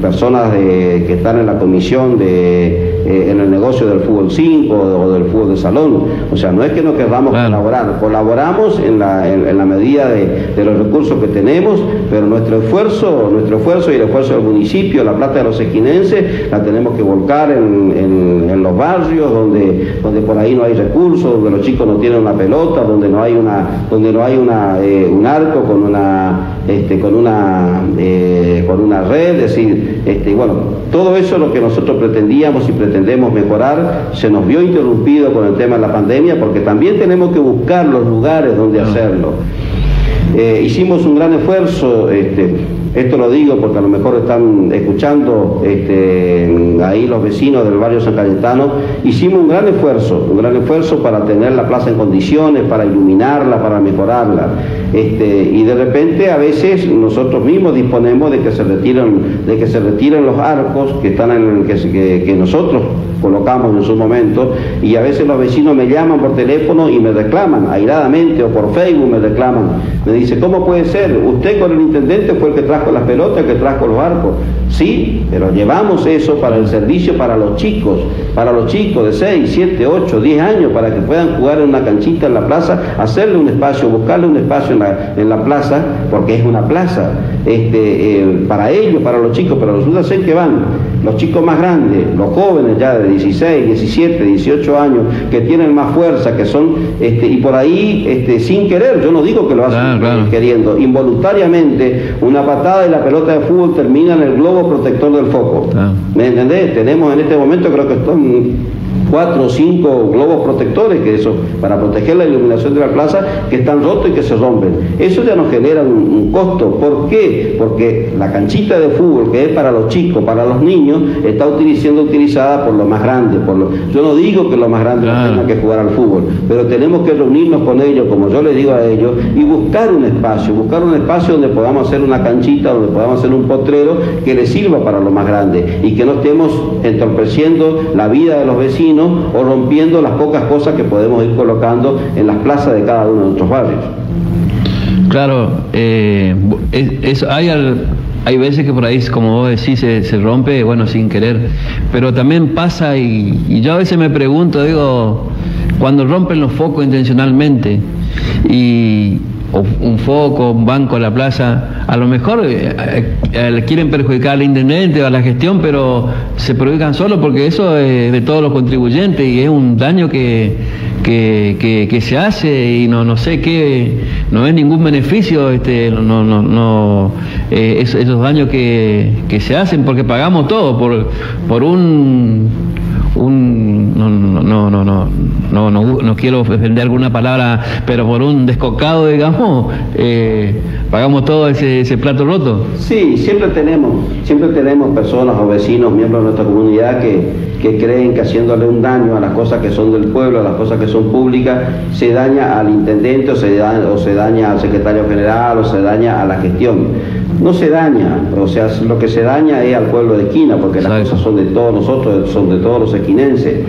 S2: personas que están en la comisión de, eh, en el negocio del fútbol 5 o, del fútbol de salón. O sea, no es que no queramos colaborar, colaboramos en la, en, la medida de, los recursos que tenemos, pero nuestro esfuerzo, nuestro esfuerzo y el esfuerzo del municipio, la plata de los esquinenses, la tenemos que volcar en, en, los barrios donde, donde por ahí no hay recursos, donde los chicos no tienen una pelota, donde no hay una, donde no hay una, eh, un arco con una, este, con una, eh, con una red, es decir, este, bueno, todo eso es lo que nosotros pretendíamos y pretendemos mejorar, se nos vio interrumpido con el tema de la pandemia porque también tenemos que buscar los lugares donde hacerlo. Eh, hicimos un gran esfuerzo, este, Esto lo digo porque a lo mejor están escuchando este, ahí los vecinos del barrio San Cayetano. Hicimos un gran esfuerzo, un gran esfuerzo para tener la plaza en condiciones, para iluminarla, para mejorarla. Este, y de repente a veces nosotros mismos disponemos de que se retiren, de que se retiren los arcos que están en que, nosotros colocamos en su momento y a veces los vecinos me llaman por teléfono y me reclaman airadamente o por Facebook me reclaman. Me dice, ¿cómo puede ser? Usted con el intendente fue el que trajo las pelotas, el que trajo los arcos. Sí, pero llevamos eso para el servicio para los chicos, para los chicos de 6, 7, 8, 10 años, para que puedan jugar en una canchita en la plaza, hacerle un espacio, buscarle un espacio en la, en la plaza, porque es una plaza, este, eh, para ellos, para los chicos, pero resulta ser que van los chicos más grandes, los jóvenes ya de 16, 17, 18 años, que tienen más fuerza, que son, este, y por ahí, este, sin querer, yo no digo que lo hacen queriendo, involuntariamente, una patada y la pelota de fútbol termina en el globo protector del foco. ¿Me entendés? Tenemos en este momento, creo que están cuatro o cinco globos protectores, que eso, para proteger la iluminación de la plaza, que están rotos y que se rompen. Eso ya nos genera un, costo. ¿Por qué? Porque la canchita de fútbol, que es para los chicos, para los niños, está siendo utilizada por los más grandes. Por yo no digo que los más grandes no tengan que jugar al fútbol, pero tenemos que reunirnos con ellos, como yo les digo a ellos, y buscar un espacio, buscar un espacio donde podamos hacer una canchita, donde podamos hacer un potrero que les sirva para los más grandes y que no estemos entorpeciendo la vida de los vecinos o rompiendo las pocas cosas que podemos ir colocando en las plazas de cada uno de nuestros barrios.
S1: Claro, eh, hay, hay veces que por ahí, como vos decís, se, rompe, bueno, sin querer, pero también pasa y yo a veces me pregunto, digo, cuando rompen los focos intencionalmente y un foco, un banco, la plaza, a lo mejor eh, eh, eh, quieren perjudicar al intendente o a la gestión, pero se perjudican solo porque eso es de todos los contribuyentes y es un daño que, que, se hace y no, no sé qué, no es ningún beneficio este, no, no, no, esos daños que, que se hacen porque pagamos todo por, por un un no no no no no no, no quiero defender alguna palabra pero por un descocado digamos eh, pagamos todo ese, plato roto.
S2: Sí siempre tenemos siempre tenemos personas o vecinos miembros de nuestra comunidad que, que creen que haciéndole un daño a las cosas que son del pueblo a las cosas que son públicas se daña al intendente o se daña, o se daña al secretario general o se daña a la gestión no se daña, o sea, lo que se daña es al pueblo de esquina, porque las cosas son de todos nosotros, son de todos los esquinenses.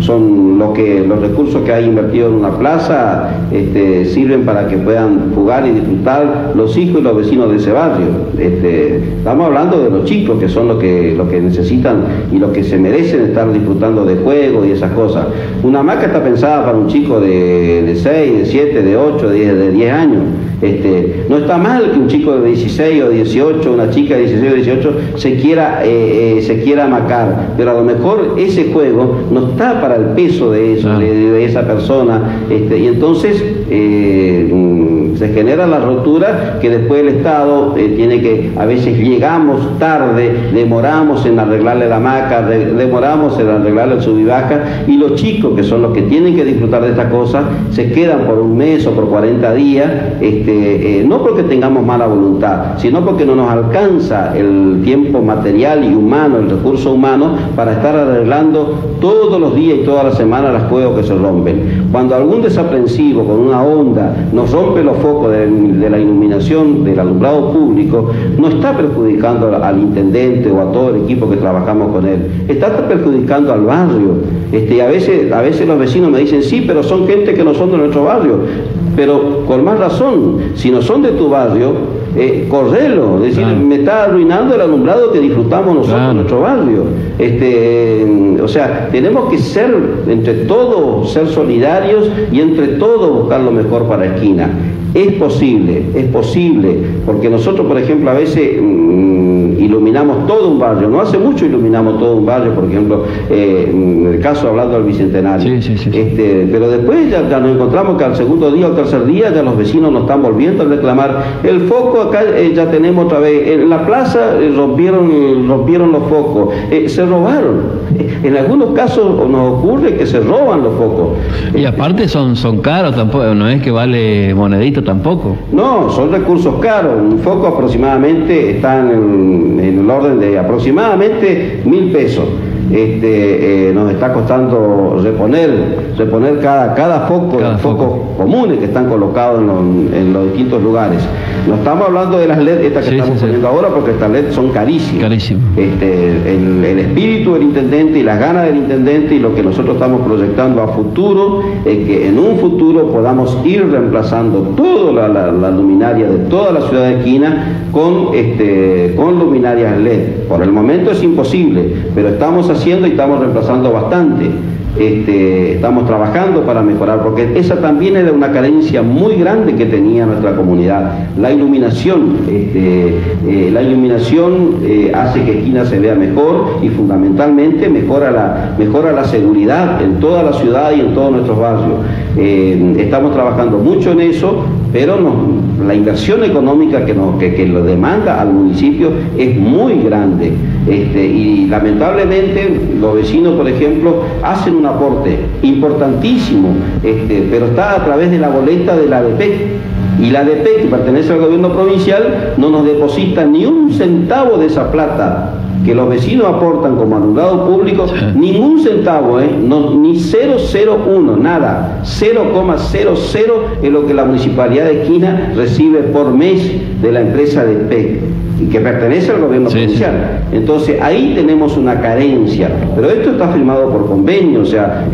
S2: Son lo que, los recursos que hay invertido en una plaza este, sirven para que puedan jugar y disfrutar los hijos y los vecinos de ese barrio. Este, estamos hablando de los chicos, que son los que, los que necesitan y los que se merecen estar disfrutando de juegos y esas cosas. Una hamaca está pensada para un chico de, de 6, de 7, de 8, de de 10 años. Este, no está mal que un chico de 16 o 18, una chica de 16 o 18 se quiera, eh, eh, se quiera macar, pero a lo mejor ese juego no está para el peso de eso, ah. de, esa persona, este, y entonces eh, se genera la rotura que después el Estado tiene que, a veces llegamos tarde, demoramos en arreglarle la maca, demoramos en arreglarle el subivaca, y los chicos que son los que tienen que disfrutar de esta cosa, se quedan por un mes o por 40 días, este, eh, no porque tengamos mala voluntad, sino porque no nos alcanza el tiempo material y humano, el recurso humano, para estar arreglando todos los días y todas las semanas las cuevas que se rompen. Cuando algún desaprensivo con una onda nos rompe los focos de, la iluminación del alumbrado público, no está perjudicando al intendente o a todo el equipo que trabajamos con él, está perjudicando al barrio. Este, a, veces, a veces los vecinos me dicen, sí, pero son gente que no son de nuestro barrio. Pero con más razón, si no son de tu barrio, eh, correlo, es decir, me está arruinando el alumbrado que disfrutamos nosotros en nuestro barrio. Este, o sea, tenemos que ser, entre todos, ser solidarios y entre todos buscar lo mejor para esquina. Es posible, es posible, porque nosotros, por ejemplo, a veces... Iluminamos todo un barrio. No hace mucho iluminamos todo un barrio, por ejemplo, eh, en el caso hablando del Bicentenario. Este, pero después ya, nos encontramos que al segundo día o tercer día ya los vecinos nos están volviendo a reclamar. El foco acá eh, ya tenemos otra vez. En la plaza eh, rompieron, rompieron los focos. se robaron. En algunos casos nos ocurre que se roban los focos.
S1: Y aparte son, son caros tampoco, no es que vale monedito tampoco.
S2: No, son recursos caros. Un foco aproximadamente está en el orden de aproximadamente mil pesos. Este, eh, nos está costando reponer, reponer cada, cada foco, cada focos comunes que están colocados en, los distintos lugares. No estamos hablando de las LED estas que estamos poniendo ahora porque estas LED son carísimas. Este, el, espíritu del intendente y las ganas del intendente y lo que nosotros estamos proyectando a futuro es que en un futuro podamos ir reemplazando toda la, luminaria de toda la ciudad de Esquina con, este, con luminarias LED. Por el momento es imposible, pero estamos haciendo y estamos reemplazando bastante. Este, estamos trabajando para mejorar, porque esa también era una carencia muy grande que tenía nuestra comunidad. La iluminación, este, eh, la iluminación eh, hace que Esquina se vea mejor y fundamentalmente mejora la, mejora la seguridad en toda la ciudad y en todos nuestros barrios. Eh, estamos trabajando mucho en eso, pero la inversión económica que, nos, que, lo demanda al municipio es muy grande. Este, y lamentablemente los vecinos, por ejemplo, hacen un aporte importantísimo, este, pero está a través de la boleta de la ADP. Y la ADP, que pertenece al gobierno provincial, no nos deposita ni un centavo de esa plata que los vecinos aportan como alumbrado público, ningún centavo, ¿eh? no, ni 001, nada, 0,00 es lo que la municipalidad de Esquina recibe por mes de la empresa de PEC que pertenece al gobierno provincial. Entonces ahí tenemos una carencia, pero esto está firmado por convenio, o sea,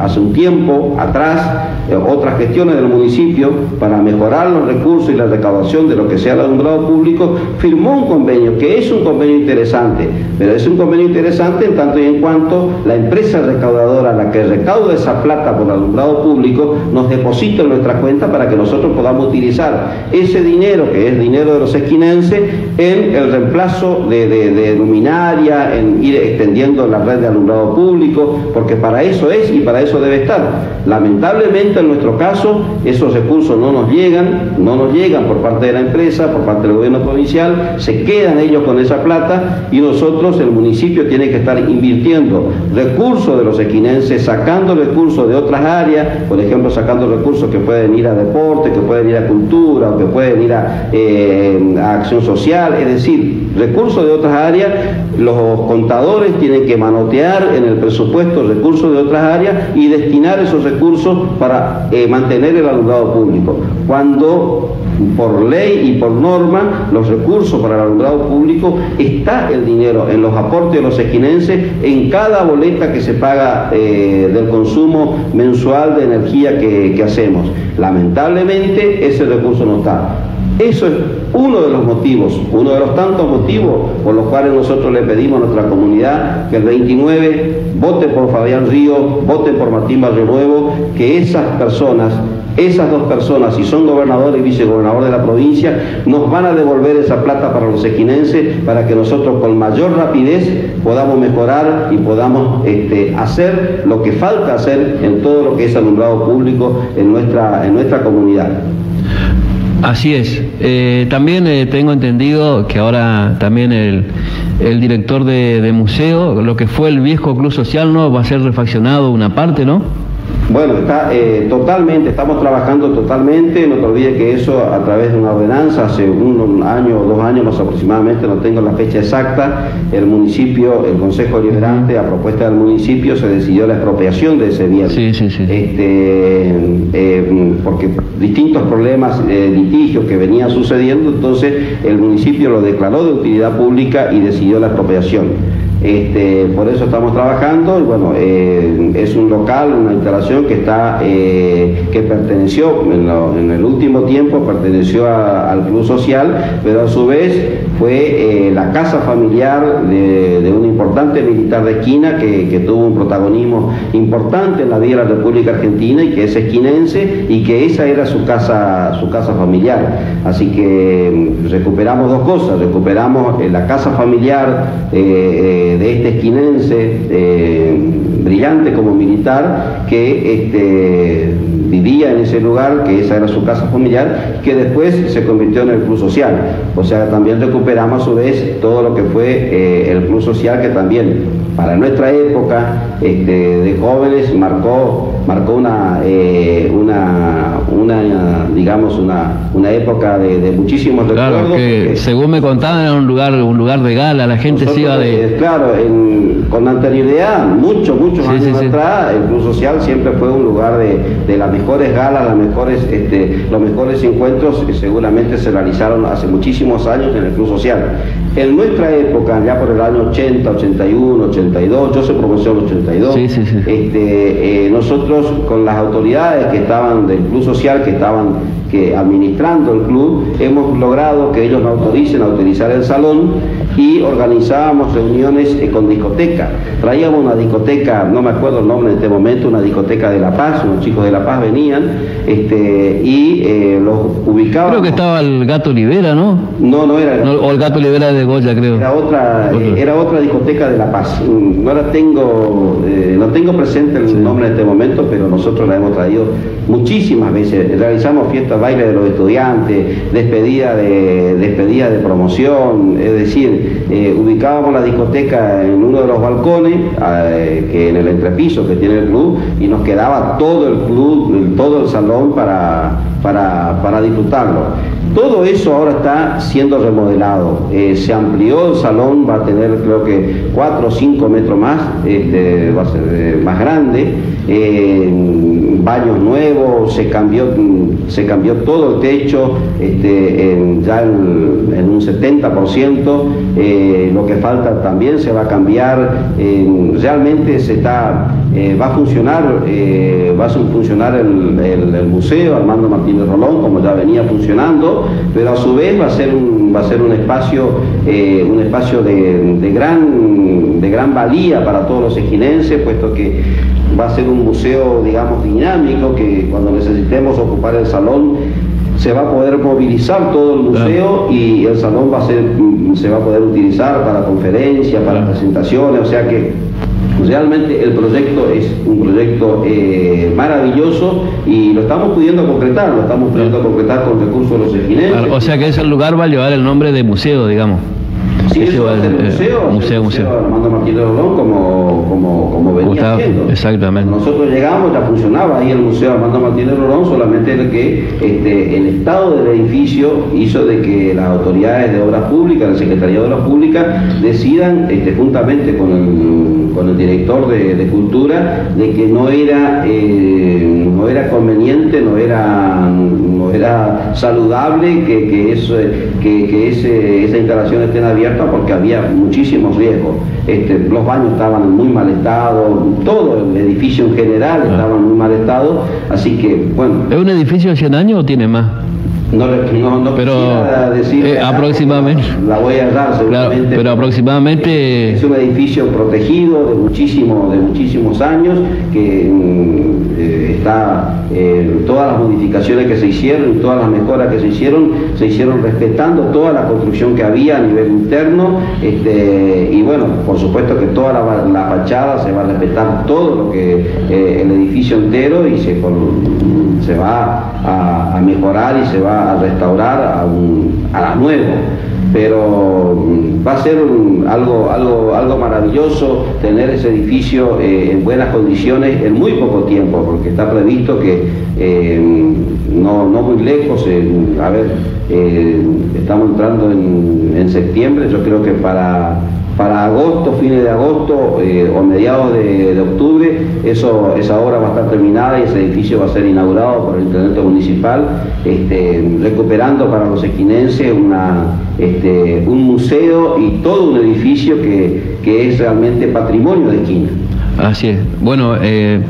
S2: hace un tiempo atrás, eh, otras gestiones del municipio para mejorar los recursos y la recaudación de lo que sea el alumbrado público, firmó un convenio, que es un convenio interesante, pero es un convenio interesante en tanto y en cuanto la empresa recaudadora, la que recauda esa plata por el alumbrado público, nos deposita en nuestra cuenta para que nosotros podamos utilizar ese dinero, que es dinero de los esquinenses, en el reemplazo de, luminaria, en ir extendiendo la red de alumbrado público, porque para eso es y para eso debe estar. Lamentablemente en nuestro caso esos recursos no nos llegan, no nos llegan por parte de la empresa, por parte del gobierno provincial, se quedan ellos con esa plata y nosotros, el municipio, tiene que estar invirtiendo recursos de los equinenses, sacando recursos de otras áreas, por ejemplo, sacando recursos que pueden ir a deporte, que pueden ir a cultura, o que pueden ir a, eh, a social, es decir, recursos de otras áreas, los contadores tienen que manotear en el presupuesto recursos de otras áreas y destinar esos recursos para eh, mantener el alumbrado público. Cuando por ley y por norma los recursos para el alumbrado público está el dinero en los aportes de los esquinenses en cada boleta que se paga eh, del consumo mensual de energía que, que hacemos. Lamentablemente ese recurso no está. Eso es uno de los motivos, uno de los tantos motivos por los cuales nosotros le pedimos a nuestra comunidad que el 29 vote por Fabián Río, vote por Martín Barrio Nuevo, que esas personas, esas dos personas, si son gobernador y vicegobernador de la provincia, nos van a devolver esa plata para los equinenses para que nosotros con mayor rapidez podamos mejorar y podamos este, hacer lo que falta hacer en todo lo que es alumbrado público en nuestra, en nuestra comunidad.
S1: Así es. Eh, también eh, tengo entendido que ahora también el, director de, de, museo, lo que fue el viejo club social, ¿no? Va a ser refaccionado una parte, ¿no?
S2: Bueno, está eh, totalmente, estamos trabajando totalmente, no te olvides que eso a través de una ordenanza, hace un, año o dos años más aproximadamente, no tengo la fecha exacta, el municipio, el Consejo Liberante, a propuesta del municipio, se decidió la expropiación de ese bien.
S1: Sí, sí, sí.
S2: Este, eh, porque distintos problemas, eh, litigios que venían sucediendo, entonces el municipio lo declaró de utilidad pública y decidió la expropiación. Este, por eso estamos trabajando y bueno, eh, es un local, una instalación que está, eh, que perteneció en, el último tiempo, perteneció al Club Social, pero a su vez fue eh, la casa familiar de, un importante militar de esquina que, tuvo un protagonismo importante en la vida de la República Argentina y que es esquinense y que esa era su casa, su casa familiar. Así que mm, recuperamos dos cosas, recuperamos la casa familiar de este esquinense, brillante como militar, que este, vivía en ese lugar, que esa era su casa familiar, que después se convirtió en el club social. O sea, también recuperamos a su vez todo lo que fue eh, el club social, que también para nuestra época este, de jóvenes marcó, marcó una, eh, una, una, digamos, una, una época de, muchísimos
S1: claro, Que, según me contaban era un lugar, un lugar de gala, la gente se iba de...
S2: Eh, claro, con anterioridad, mucho, muchos años atrás, el club social siempre fue un lugar de, de las mejores galas, las mejores, este, los mejores encuentros que seguramente se realizaron hace muchísimos años en el club social. En nuestra época, ya por el año 80, 81, 82, yo soy profesor 82, este, eh, nosotros con las autoridades que estaban del Club Social, que estaban que administrando el club, hemos logrado que ellos nos autoricen a utilizar el salón y organizábamos reuniones eh, con discoteca. Traíamos una discoteca, no me acuerdo el nombre en este momento, una discoteca de La Paz, unos chicos de La Paz venían este, y eh, los ubicaban.
S1: Creo que estaba el Gato Libera, ¿no?
S2: No, no era.
S1: o el Gato Libera de Goya, creo.
S2: Era otra, eh, era otra discoteca de La Paz. Mm, no la tengo, no tengo presente el nombre en este momento, pero nosotros la hemos traído muchísimas veces. Realizamos fiestas, baile de los estudiantes, despedida de, despedida de promoción, es decir, eh, ubicábamos la discoteca en uno de los balcones, eh, que en el entrepiso que tiene el club, y nos quedaba todo el club, todo el salón para, para, disfrutarlo. Todo eso ahora está siendo remodelado. Eh, se amplió el salón, va a tener creo que 4 o 5 metros más, este, va a ser más grande, baños nuevos, se cambió, se cambió todo el techo, este, ya en un 70%. Eh, lo que falta también se va a cambiar, realmente se está, eh, va a funcionar, eh, va a funcionar el, museo Armando Martínez Rolón como ya venía funcionando, pero a su vez va a ser un, va a ser un espacio, un espacio de, gran, de gran valía para todos los eginenses, puesto que va a ser un museo, digamos, dinámico, que cuando necesitemos ocupar el salón se va a poder movilizar todo el museo y el salón va a ser, se va a poder utilizar para conferencias, para presentaciones, o sea que realmente el proyecto es un proyecto eh, maravilloso y lo estamos pudiendo concretar, lo estamos pudiendo concretar con recursos de los eginenses.
S1: O sea que ese lugar va a llevar el nombre de museo, digamos.
S2: Sí, va a ser museo, museo, museo. Armando Martínez Rolón como, como, como venía haciendo.
S1: Exactamente.
S2: nosotros llegamos, ya funcionaba ahí el Museo Armando Martínez Rolón, solamente el que este, el estado del edificio hizo de que las autoridades de obras públicas, la Secretaría de Obras Públicas, decidan este, juntamente con el, con el director de, Cultura de que no era, eh, no era conveniente, no era, no era saludable que, que, eso, que, que ese, esa instalación esté abierta porque había muchísimos riesgos. Este, los baños estaban en muy mal estado, todo el edificio en general ah. estaba en muy mal estado, así que bueno.
S1: ¿Es un edificio de 100 años o tiene más?
S2: No, no, no pero decir
S1: eh, aproximadamente
S2: la voy a dar seguramente
S1: pero aproximadamente
S2: es un edificio protegido de muchísimos de muchísimos años que mm, eh, eh, todas las modificaciones que se hicieron todas las mejoras que se hicieron se hicieron respetando toda la construcción que había a nivel interno este, y bueno por supuesto que toda la, fachada se va a respetar todo lo que el edificio entero y se, va a mejorar y se va a restaurar a, un, a la nuevo, pero mm, va a ser algo, algo, algo maravilloso tener ese edificio eh, en buenas condiciones en muy poco tiempo, porque está previsto que eh, no, no, muy lejos, a ver, eh, estamos entrando en, en septiembre, yo creo que para para agosto, fines de agosto eh, o mediados de, octubre, esa obra va a estar terminada y ese edificio va a ser inaugurado por el intendente municipal, este, recuperando para los esquinenses este, un museo y todo un edificio que, es realmente patrimonio de esquina.
S1: Así es. Bueno, eh,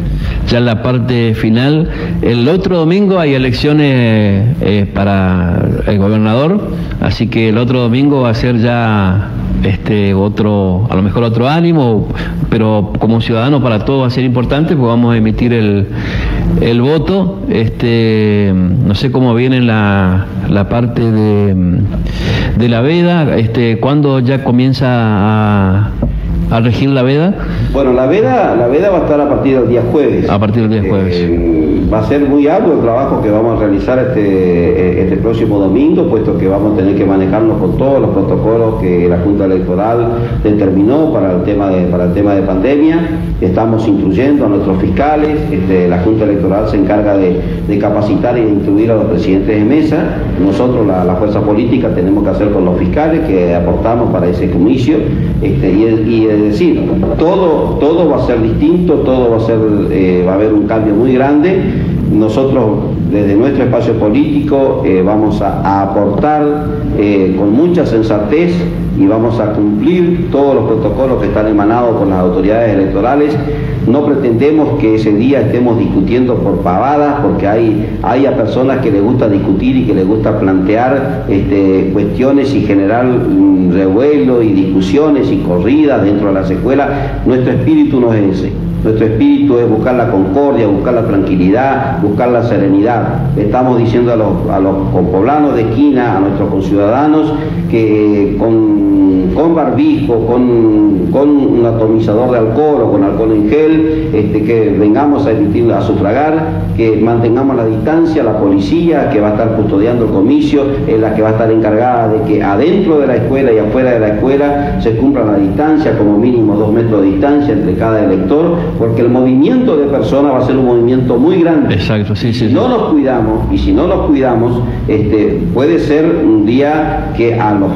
S1: ya en la parte final, el otro domingo hay elecciones eh, para el gobernador, así que el otro domingo va a ser ya este otro, a lo mejor otro ánimo, pero como ciudadano para todo va a ser importante, pues vamos a emitir el, el voto. Este, no sé cómo viene la, la parte de, de la veda, este, cuando ya comienza a a regir la veda?
S2: Bueno, la veda, la veda va a estar a partir del día jueves.
S1: A partir del día jueves.
S2: Eh, va a ser muy arduo el trabajo que vamos a realizar este, eh, este próximo domingo, puesto que vamos a tener que manejarnos con todos los protocolos que la Junta Electoral determinó para el tema de, para el tema de pandemia. Estamos incluyendo a nuestros fiscales, este, la Junta Electoral se encarga de, capacitar y de instruir a los presidentes de mesa. Nosotros, la, fuerza política, tenemos que hacer con los fiscales que aportamos para ese juicio este, y, es decir, todo, todo va a ser distinto, todo va a ser, eh, va a haber un cambio muy grande. Nosotros desde nuestro espacio político eh, vamos a, aportar eh, con mucha sensatez y vamos a cumplir todos los protocolos que están emanados con las autoridades electorales. No pretendemos que ese día estemos discutiendo por pavadas, porque hay, hay a personas que les gusta discutir y que les gusta plantear este, cuestiones y generar mm, revuelo y discusiones y corridas dentro de las escuelas. Nuestro espíritu no es ese. Nuestro espíritu es buscar la concordia, buscar la tranquilidad, buscar la serenidad. Estamos diciendo a los, a los poblanos de esquina, a nuestros conciudadanos, que con, con barbijo, con, con, un atomizador de alcohol o con alcohol en gel, este, que vengamos a emitir, a sufragar, que mantengamos la distancia, la policía que va a estar custodiando el comicio, es la que va a estar encargada de que adentro de la escuela y afuera de la escuela se cumpla la distancia, como mínimo dos metros de distancia entre cada elector, porque el movimiento de personas va a ser un movimiento muy grande.
S1: Exacto, sí, sí.
S2: Si no nos cuidamos, y si no nos cuidamos, este, puede ser un día que a los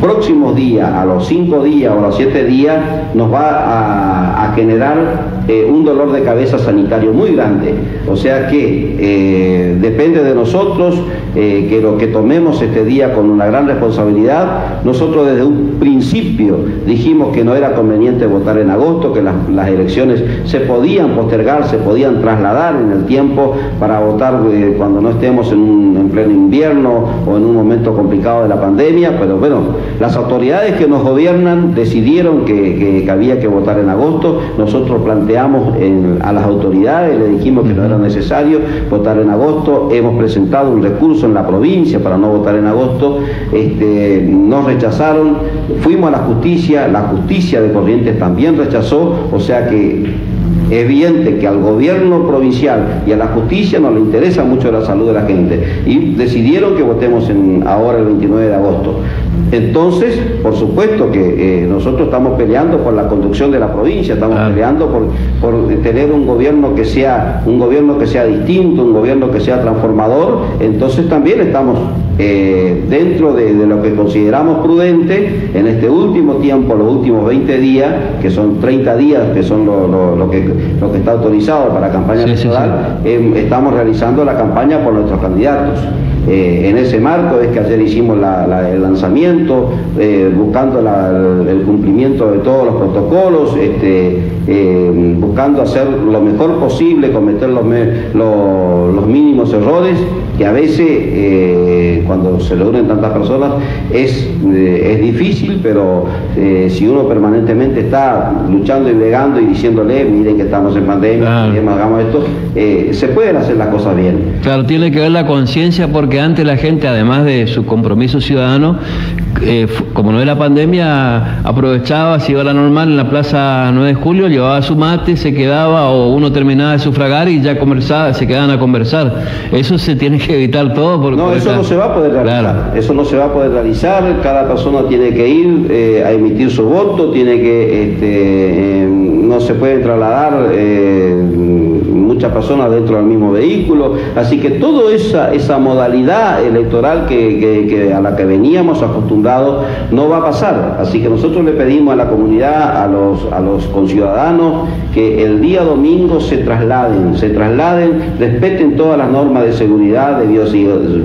S2: próximos días, a los cinco días o a los siete días, nos va a, generar eh, un dolor de cabeza sanitario muy grande. O sea que eh, depende de nosotros eh, que lo que tomemos este día con una gran responsabilidad. Nosotros desde un principio dijimos que no era conveniente votar en agosto, que las, elecciones se podían postergar, se podían trasladar en el tiempo para votar cuando no estemos en, en pleno invierno o en un momento complicado de la pandemia, pero bueno, las autoridades que nos gobiernan decidieron que, había que votar en agosto. Nosotros planteamos a las autoridades, le dijimos que no era necesario votar en agosto. Hemos presentado un recurso en la provincia para no votar en agosto. Este, nos rechazaron. Fuimos a la justicia. La justicia de Corrientes también rechazó. O sea que es evidente que al gobierno provincial y a la justicia no le interesa mucho la salud de la gente y decidieron que votemos en, ahora el 29 de agosto. Entonces, por supuesto que eh, nosotros estamos peleando por la conducción de la provincia, estamos peleando por, por, tener un gobierno que sea un gobierno que sea distinto, un gobierno que sea transformador. Entonces también estamos eh, dentro de, lo que consideramos prudente en este último tiempo, los últimos 20 días, que son 30 días, que son lo, que, lo que está autorizado para la campaña electoral, em, estamos realizando la campaña por nuestros candidatos. Eh, en ese marco es que ayer hicimos el lanzamiento, eh, buscando el cumplimiento de todos los protocolos, este, eh, buscando hacer lo mejor posible, cometer los, los mínimos errores, que a veces cuando se lo unen tantas personas es, es difícil, pero si uno permanentemente está luchando y bregando y diciéndole, miren que estamos en pandemia, hagamos esto, se pueden hacer las cosas bien.
S1: Claro, tiene que ver la conciencia porque antes la gente, además de su compromiso ciudadano, eh, como no era pandemia, aprovechaba, si iba a la normal en la plaza 9 de julio, llevaba su mate, se quedaba o uno terminaba de sufragar y ya conversaba, se quedaban a conversar. Eso se tiene que evitar todo.
S2: Porque no, eso no se va a poder realizar. Eso no se va a poder realizar. Cada persona tiene que ir eh, a emitir su voto, tiene que, este, eh, no se puede trasladar muchas personas dentro del mismo vehículo. Así que toda esa, esa modalidad electoral que, a la que veníamos acostumbrados no va a pasar. Así que nosotros le pedimos a la comunidad, a los, a los conciudadanos, que el día domingo se trasladen, se trasladen, respeten todas las normas de seguridad, de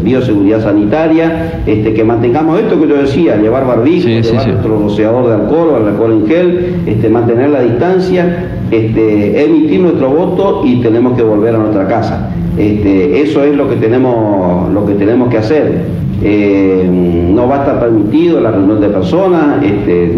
S2: bioseguridad sanitaria, este, que mantengamos esto que yo decía, llevar barbijo, llevar nuestro rociador de alcohol o alcohol en gel, este, mantener la distancia, este, emitir nuestro voto y tenemos que volver a nuestra casa. Este, eso es lo que tenemos, lo que, tenemos que hacer. Eh, no va a estar permitido la reunión de personas. Este,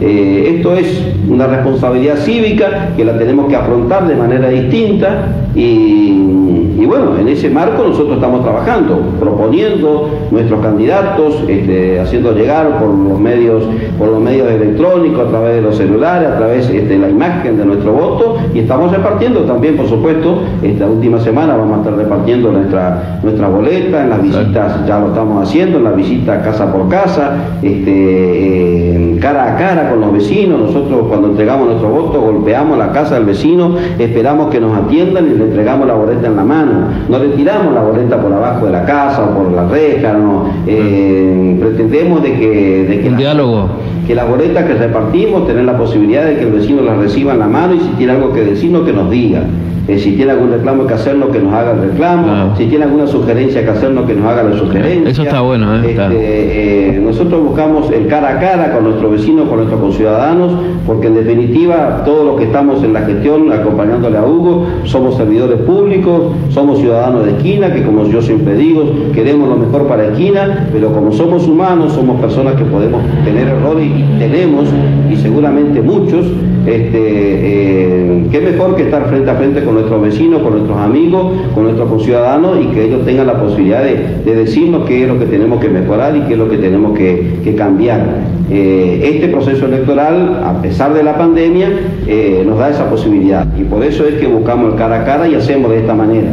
S2: eh, esto es una responsabilidad cívica que la tenemos que afrontar de manera distinta y y bueno, en ese marco nosotros estamos trabajando, proponiendo nuestros candidatos, este, haciendo llegar por los medios, por los medios electrónicos, a través de los celulares, a través este, de la imagen de nuestro voto, y estamos repartiendo también, por supuesto, esta última semana vamos a estar repartiendo nuestra, nuestra boleta, en las visitas ya lo estamos haciendo, en las visitas casa por casa, este, cara a cara con los vecinos, nosotros cuando entregamos nuestro voto golpeamos la casa del vecino, esperamos que nos atiendan y le entregamos la boleta en la mano, no le tiramos la boleta por abajo de la casa o por la reja, no, eh, pretendemos de que... De que
S1: diálogo.
S2: Que las boletas que repartimos, tener la posibilidad de que el vecino las reciba en la mano y si tiene algo que decirnos que nos diga. Eh, si tiene algún reclamo que hacernos, que nos haga el reclamo. Si tiene alguna sugerencia que hacernos, que nos haga la sugerencia.
S1: Eso está bueno, ¿eh?
S2: Este, eh, nosotros buscamos el cara a cara con nuestros vecinos, con nuestros conciudadanos, porque en definitiva, todos los que estamos en la gestión, acompañándole a Hugo, somos servidores públicos, somos ciudadanos de esquina, que como yo siempre digo, queremos lo mejor para esquina, pero como somos humanos, somos personas que podemos tener errores y tenemos, y seguramente muchos, este, qué mejor que estar frente a frente con nuestros vecinos, con nuestros amigos, con nuestros conciudadanos y que ellos tengan la posibilidad de, decirnos qué es lo que tenemos que mejorar y qué es lo que tenemos que, cambiar. Eh, este proceso electoral, a pesar de la pandemia, eh, nos da esa posibilidad y por eso es que buscamos el cara a cara y hacemos de esta manera.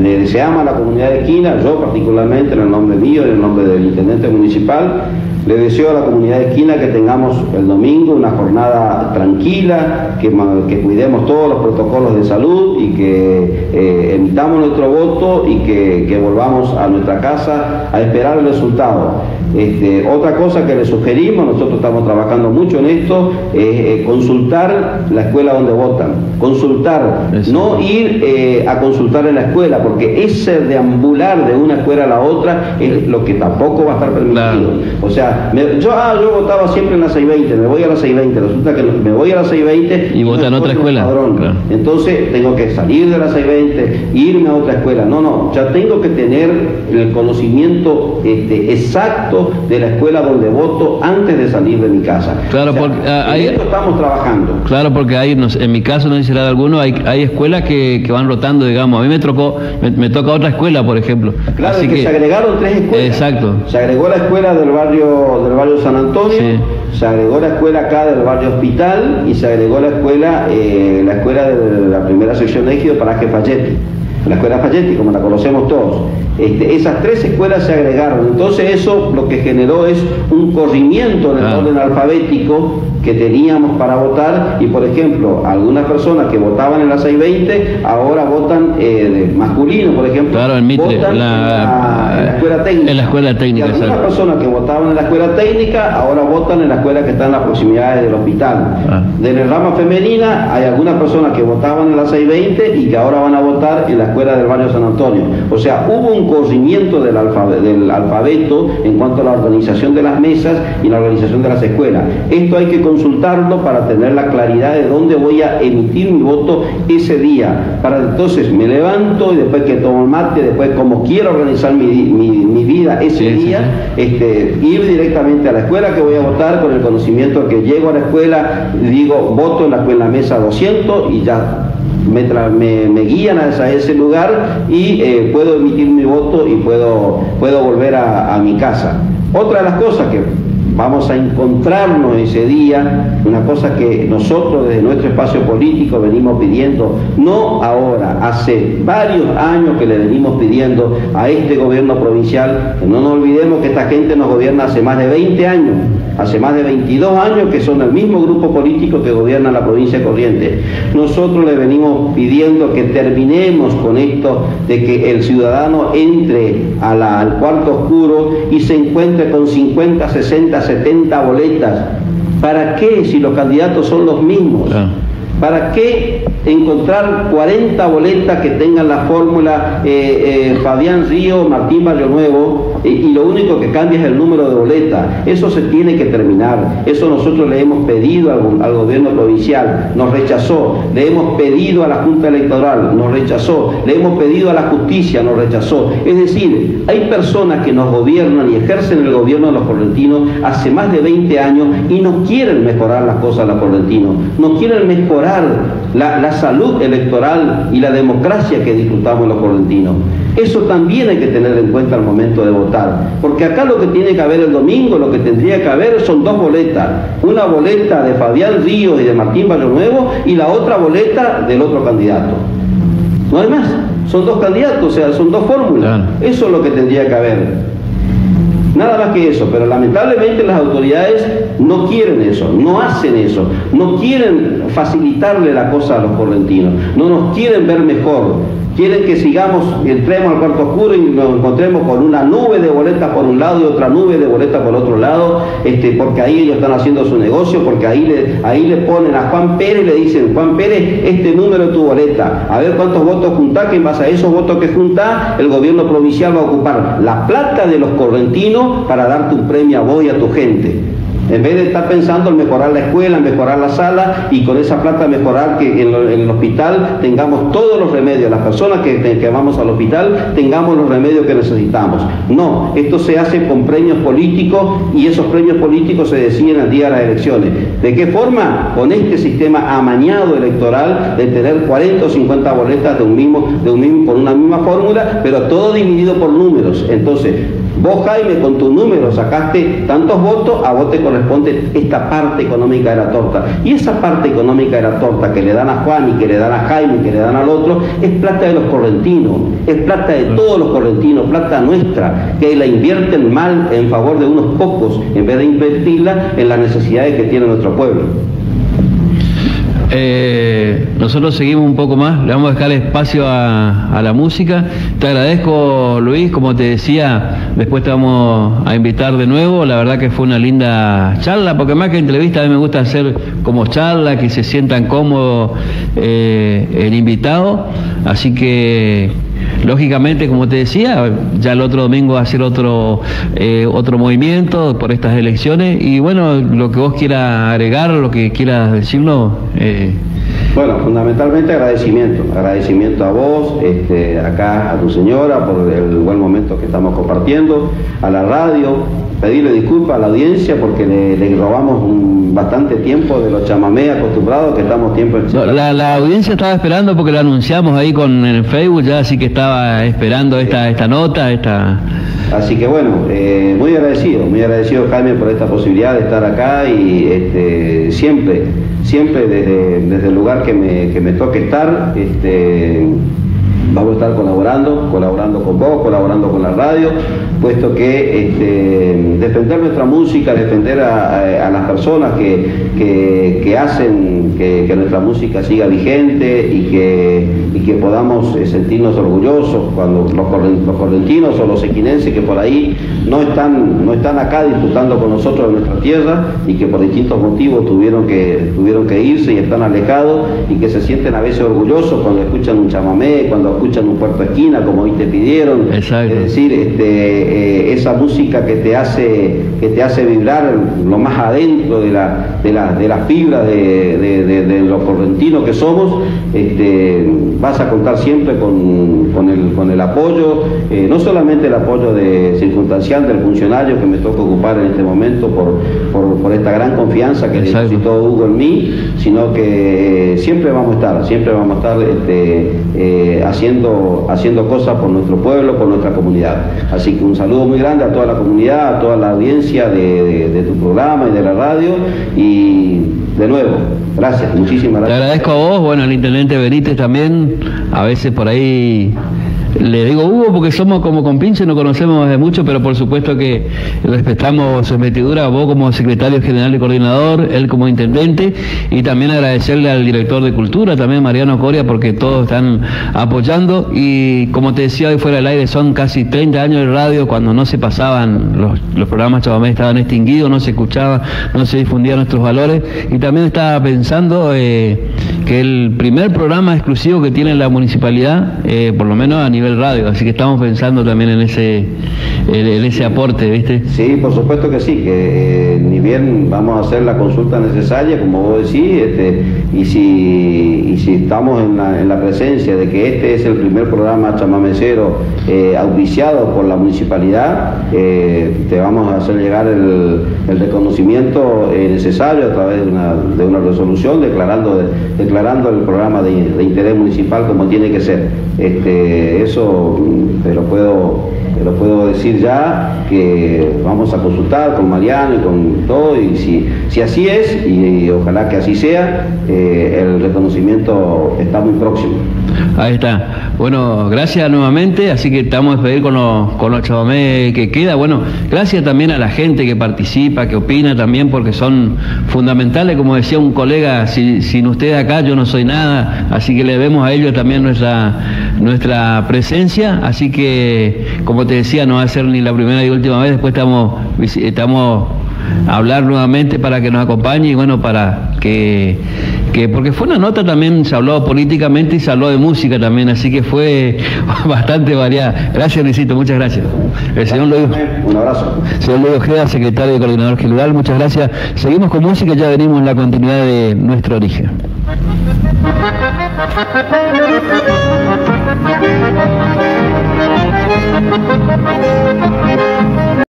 S2: le deseamos a la comunidad de Esquina, yo particularmente en el nombre mío, en el nombre del intendente municipal, le deseo a la comunidad de Esquina que tengamos el domingo una jornada tranquila, que, cuidemos todos los protocolos de salud y que eh, emitamos nuestro voto y que, volvamos a nuestra casa a esperar el resultado. Este, otra cosa que le sugerimos, nosotros estamos trabajando mucho en esto, es eh, consultar la escuela donde votan. Consultar, no ir eh, a consultar en la escuela, porque ese deambular de una escuela a la otra es lo que tampoco va a estar permitido. O sea, yo, ah, yo votaba siempre en la 620, me voy a la 620, resulta que me voy a la 620
S1: y, vota en otra escuela.
S2: Entonces tengo que salir de la 620, irme a otra escuela. No, no, ya tengo que tener el conocimiento este, exacto de la escuela donde voto antes de salir de mi casa.
S1: Claro, porque
S2: ahí estamos trabajando.
S1: Claro, porque hay, en mi caso, no dice de alguno, hay, hay escuelas que, que, van rotando, digamos. A mí me tocó, me, toca otra escuela, por ejemplo.
S2: Claro, Así que, se agregaron tres escuelas.
S1: Exacto.
S2: Se agregó la escuela del barrio del barrio San Antonio, se agregó la escuela acá del barrio Hospital y se agregó la escuela, eh, la escuela de la primera sección de Ejido, Paraje Falletti la escuela Falletti, como la conocemos todos. Este, esas tres escuelas se agregaron. Entonces eso lo que generó es un corrimiento en el orden alfabético que teníamos para votar y por ejemplo algunas personas que votaban en la 620 ahora votan eh, masculino por ejemplo
S1: claro, en, Mitre,
S2: votan la, en, la, escuela técnica
S1: en la escuela técnica
S2: y algunas personas que votaban en la escuela técnica ahora votan en la escuela que está en las proximidades del hospital ah. de la rama femenina hay algunas personas que votaban en la 620 y que ahora van a votar en la escuela del barrio San Antonio. O sea hubo un corrimiento del, del alfabeto en cuanto a la organización de las mesas y la organización de las escuelas. Esto hay que consultarlo para tener la claridad de dónde voy a emitir mi voto ese día. Para entonces me levanto y después que tomo el mate, después como quiero organizar mi, vida ese día, Este, ir directamente a la escuela que voy a votar con el conocimiento que llego a la escuela, digo, voto en la, en la mesa 200 y ya me, me, guían a, ese lugar y eh, puedo emitir mi voto y puedo, puedo volver a, mi casa. Otra de las cosas que vamos a encontrarnos ese día, una cosa que nosotros desde nuestro espacio político venimos pidiendo, no ahora, hace varios años que le venimos pidiendo a este gobierno provincial, no nos olvidemos que esta gente nos gobierna hace más de 20 años, hace más de 22 años que son el mismo grupo político que gobierna la provincia de Corrientes. Nosotros le venimos pidiendo que terminemos con esto de que el ciudadano entre al cuarto oscuro y se encuentre con 50, 60, 70 boletas. ¿Para qué si los candidatos son los mismos? ¿Para qué encontrar 40 boletas que tengan la fórmula eh, eh, Fabián Río, Martín Barrio Nuevo, y, lo único que cambia es el número de boleta. Eso se tiene que terminar. Eso nosotros le hemos pedido al, gobierno provincial, nos rechazó. Le hemos pedido a la Junta Electoral, nos rechazó. Le hemos pedido a la justicia, nos rechazó. Es decir, hay personas que nos gobiernan y ejercen el gobierno de los correntinos hace más de 20 años y no quieren mejorar las cosas de los correntinos, no quieren mejorar la, la salud electoral y la democracia que disfrutamos los correntinos. Eso también hay que tener en cuenta al momento de votar, porque acá lo que tiene que haber el domingo, lo que tendría que haber son dos boletas, una boleta de Fabián Ríos y de Martín Barrio Nuevo y la otra boleta del otro candidato. No hay más, son dos candidatos, o sea, son dos fórmulas. Eso es lo que tendría que haber. Nada más que eso, pero lamentablemente las autoridades no quieren eso, no hacen eso, no quieren facilitarle la cosa a los correntinos, no nos quieren ver mejor, quieren que sigamos, entremos al cuarto oscuro y nos encontremos con una nube de boletas por un lado y otra nube de boletas por otro lado, este, porque ahí ellos están haciendo su negocio, porque ahí le, ahí le ponen a Juan Pérez y le dicen, Juan Pérez, este número de tu boleta, a ver cuántos votos juntás, que en base a esos votos que juntás, el gobierno provincial va a ocupar la plata de los correntinos para darte un premio a vos y a tu gente. En vez de estar pensando en mejorar la escuela, en mejorar la sala y con esa plata mejorar que en, el hospital tengamos todos los remedios, las personas que, que, vamos al hospital tengamos los remedios que necesitamos. No, esto se hace con premios políticos y esos premios políticos se deciden al día de las elecciones. ¿De qué forma? Con este sistema amañado electoral de tener 40 o 50 boletas de un mismo, de un mismo, con una misma fórmula, pero todo dividido por números. Entonces, Vos, Jaime, con tu número sacaste tantos votos, a vos te corresponde esta parte económica de la torta. Y esa parte económica de la torta que le dan a Juan y que le dan a Jaime y que le dan al otro, es plata de los correntinos, es plata de todos los correntinos, plata nuestra, que la invierten mal en favor de unos pocos, en vez de invertirla en las necesidades que tiene nuestro pueblo.
S1: Eh, nosotros seguimos un poco más, le vamos a dejar espacio a, la música. Te agradezco, Luis, como te decía, después te vamos a invitar de nuevo. La verdad que fue una linda charla, porque más que entrevista, a mí me gusta hacer como charla, que se sientan cómodos eh, el invitado. Así que Lógicamente, como te decía, ya el otro domingo va a ser otro, eh, otro movimiento por estas elecciones y bueno, lo que vos quieras agregar, lo que quieras decirlo.
S2: Eh. Bueno, fundamentalmente agradecimiento, agradecimiento a vos, este, acá a tu señora por el buen momento que estamos compartiendo, a la radio, pedirle disculpas a la audiencia porque le, robamos bastante tiempo de los chamamé acostumbrados que estamos tiempo
S1: en la, la, audiencia estaba esperando porque lo anunciamos ahí con el Facebook ya, así que estaba esperando esta, esta nota, esta...
S2: Así que bueno, eh, muy agradecido, muy agradecido Jaime por esta posibilidad de estar acá y este, siempre, siempre desde, desde el lugar que me, que me toque estar, este, vamos a estar colaborando, colaborando con vos, colaborando con la radio, puesto que este, defender nuestra música, defender a, las personas que, hacen que, nuestra música siga vigente y que, que podamos eh, sentirnos orgullosos cuando los, correntinos o los equinenses que por ahí no están, no están acá disfrutando con nosotros de nuestra tierra y que por distintos motivos tuvieron que, tuvieron que irse y están alejados y que se sienten a veces orgullosos cuando escuchan un chamamé, cuando escuchan un puerto esquina como hoy te pidieron. Es decir, este, eh, esa música que te hace, que te hace vibrar lo más adentro de la, de la, de la fibra de, de, los correntinos que somos, este, vas a contar siempre con, con, el, con el apoyo, eh, no solamente el apoyo de, circunstancial del funcionario que me toca ocupar en este momento por, por, esta gran confianza que depositó Hugo en mí, sino que siempre vamos a estar, siempre vamos a estar este, eh, haciendo, haciendo cosas por nuestro pueblo, por nuestra comunidad. Así que un saludo muy grande a toda la comunidad, a toda la audiencia de, tu programa y de la radio y de nuevo, gracias, muchísimas gracias.
S1: Te agradezco a vos, bueno, al intendente Benítez también, a veces por ahí le digo Hugo porque somos como compinches, no conocemos de mucho, pero por supuesto que respetamos su investidura, vos como secretario general y coordinador, él como intendente, y también agradecerle al director de cultura, también Mariano Coria, porque todos están apoyando. Y como te decía hoy fuera del aire, son casi 30 años de radio cuando no se pasaban, los, programas Chabamé estaban extinguidos, no se escuchaba, no se difundían nuestros valores. Y también estaba pensando eh, que el primer programa exclusivo que tiene la municipalidad, eh, por lo menos a nivel nivel radio, así que estamos pensando también en ese, en, ese aporte, ¿viste?
S2: Sí, por supuesto que sí, que eh, ni bien vamos a hacer la consulta necesaria, como vos decís, este, y, si, y si estamos en la, en la presencia de que este es el primer programa chamamecero eh, auspiciado por la municipalidad, eh, te vamos a hacer llegar el, el reconocimiento eh, necesario a través de una, de una resolución declarando, declarando el programa de, interés municipal como tiene que ser. Este, eso mm, te lo puedo te lo puedo decir ya que vamos a consultar con Mariano y con todo y si, si así es y, ojalá que así sea eh, el reconocimiento está muy próximo.
S1: Ahí está. Bueno gracias nuevamente así que estamos a despedir con los con los que queda. Bueno gracias también a la gente que participa que opina también porque son fundamentales como decía un colega si, sin ustedes acá yo no soy nada así que le debemos a ellos también nuestra nuestra presencia así que como te decía, no va a ser ni la primera y última vez, después estamos, estamos hablar nuevamente para que nos acompañe y bueno, para que, que, porque fue una nota también, se habló políticamente y se habló de música también, así que fue bastante variada. Gracias Luisito, muchas gracias.
S2: El señor Luis, un abrazo.
S1: Señor Luis Ojeda, secretario y coordinador general, muchas gracias. Seguimos con música, ya venimos en la continuidad de nuestro origen.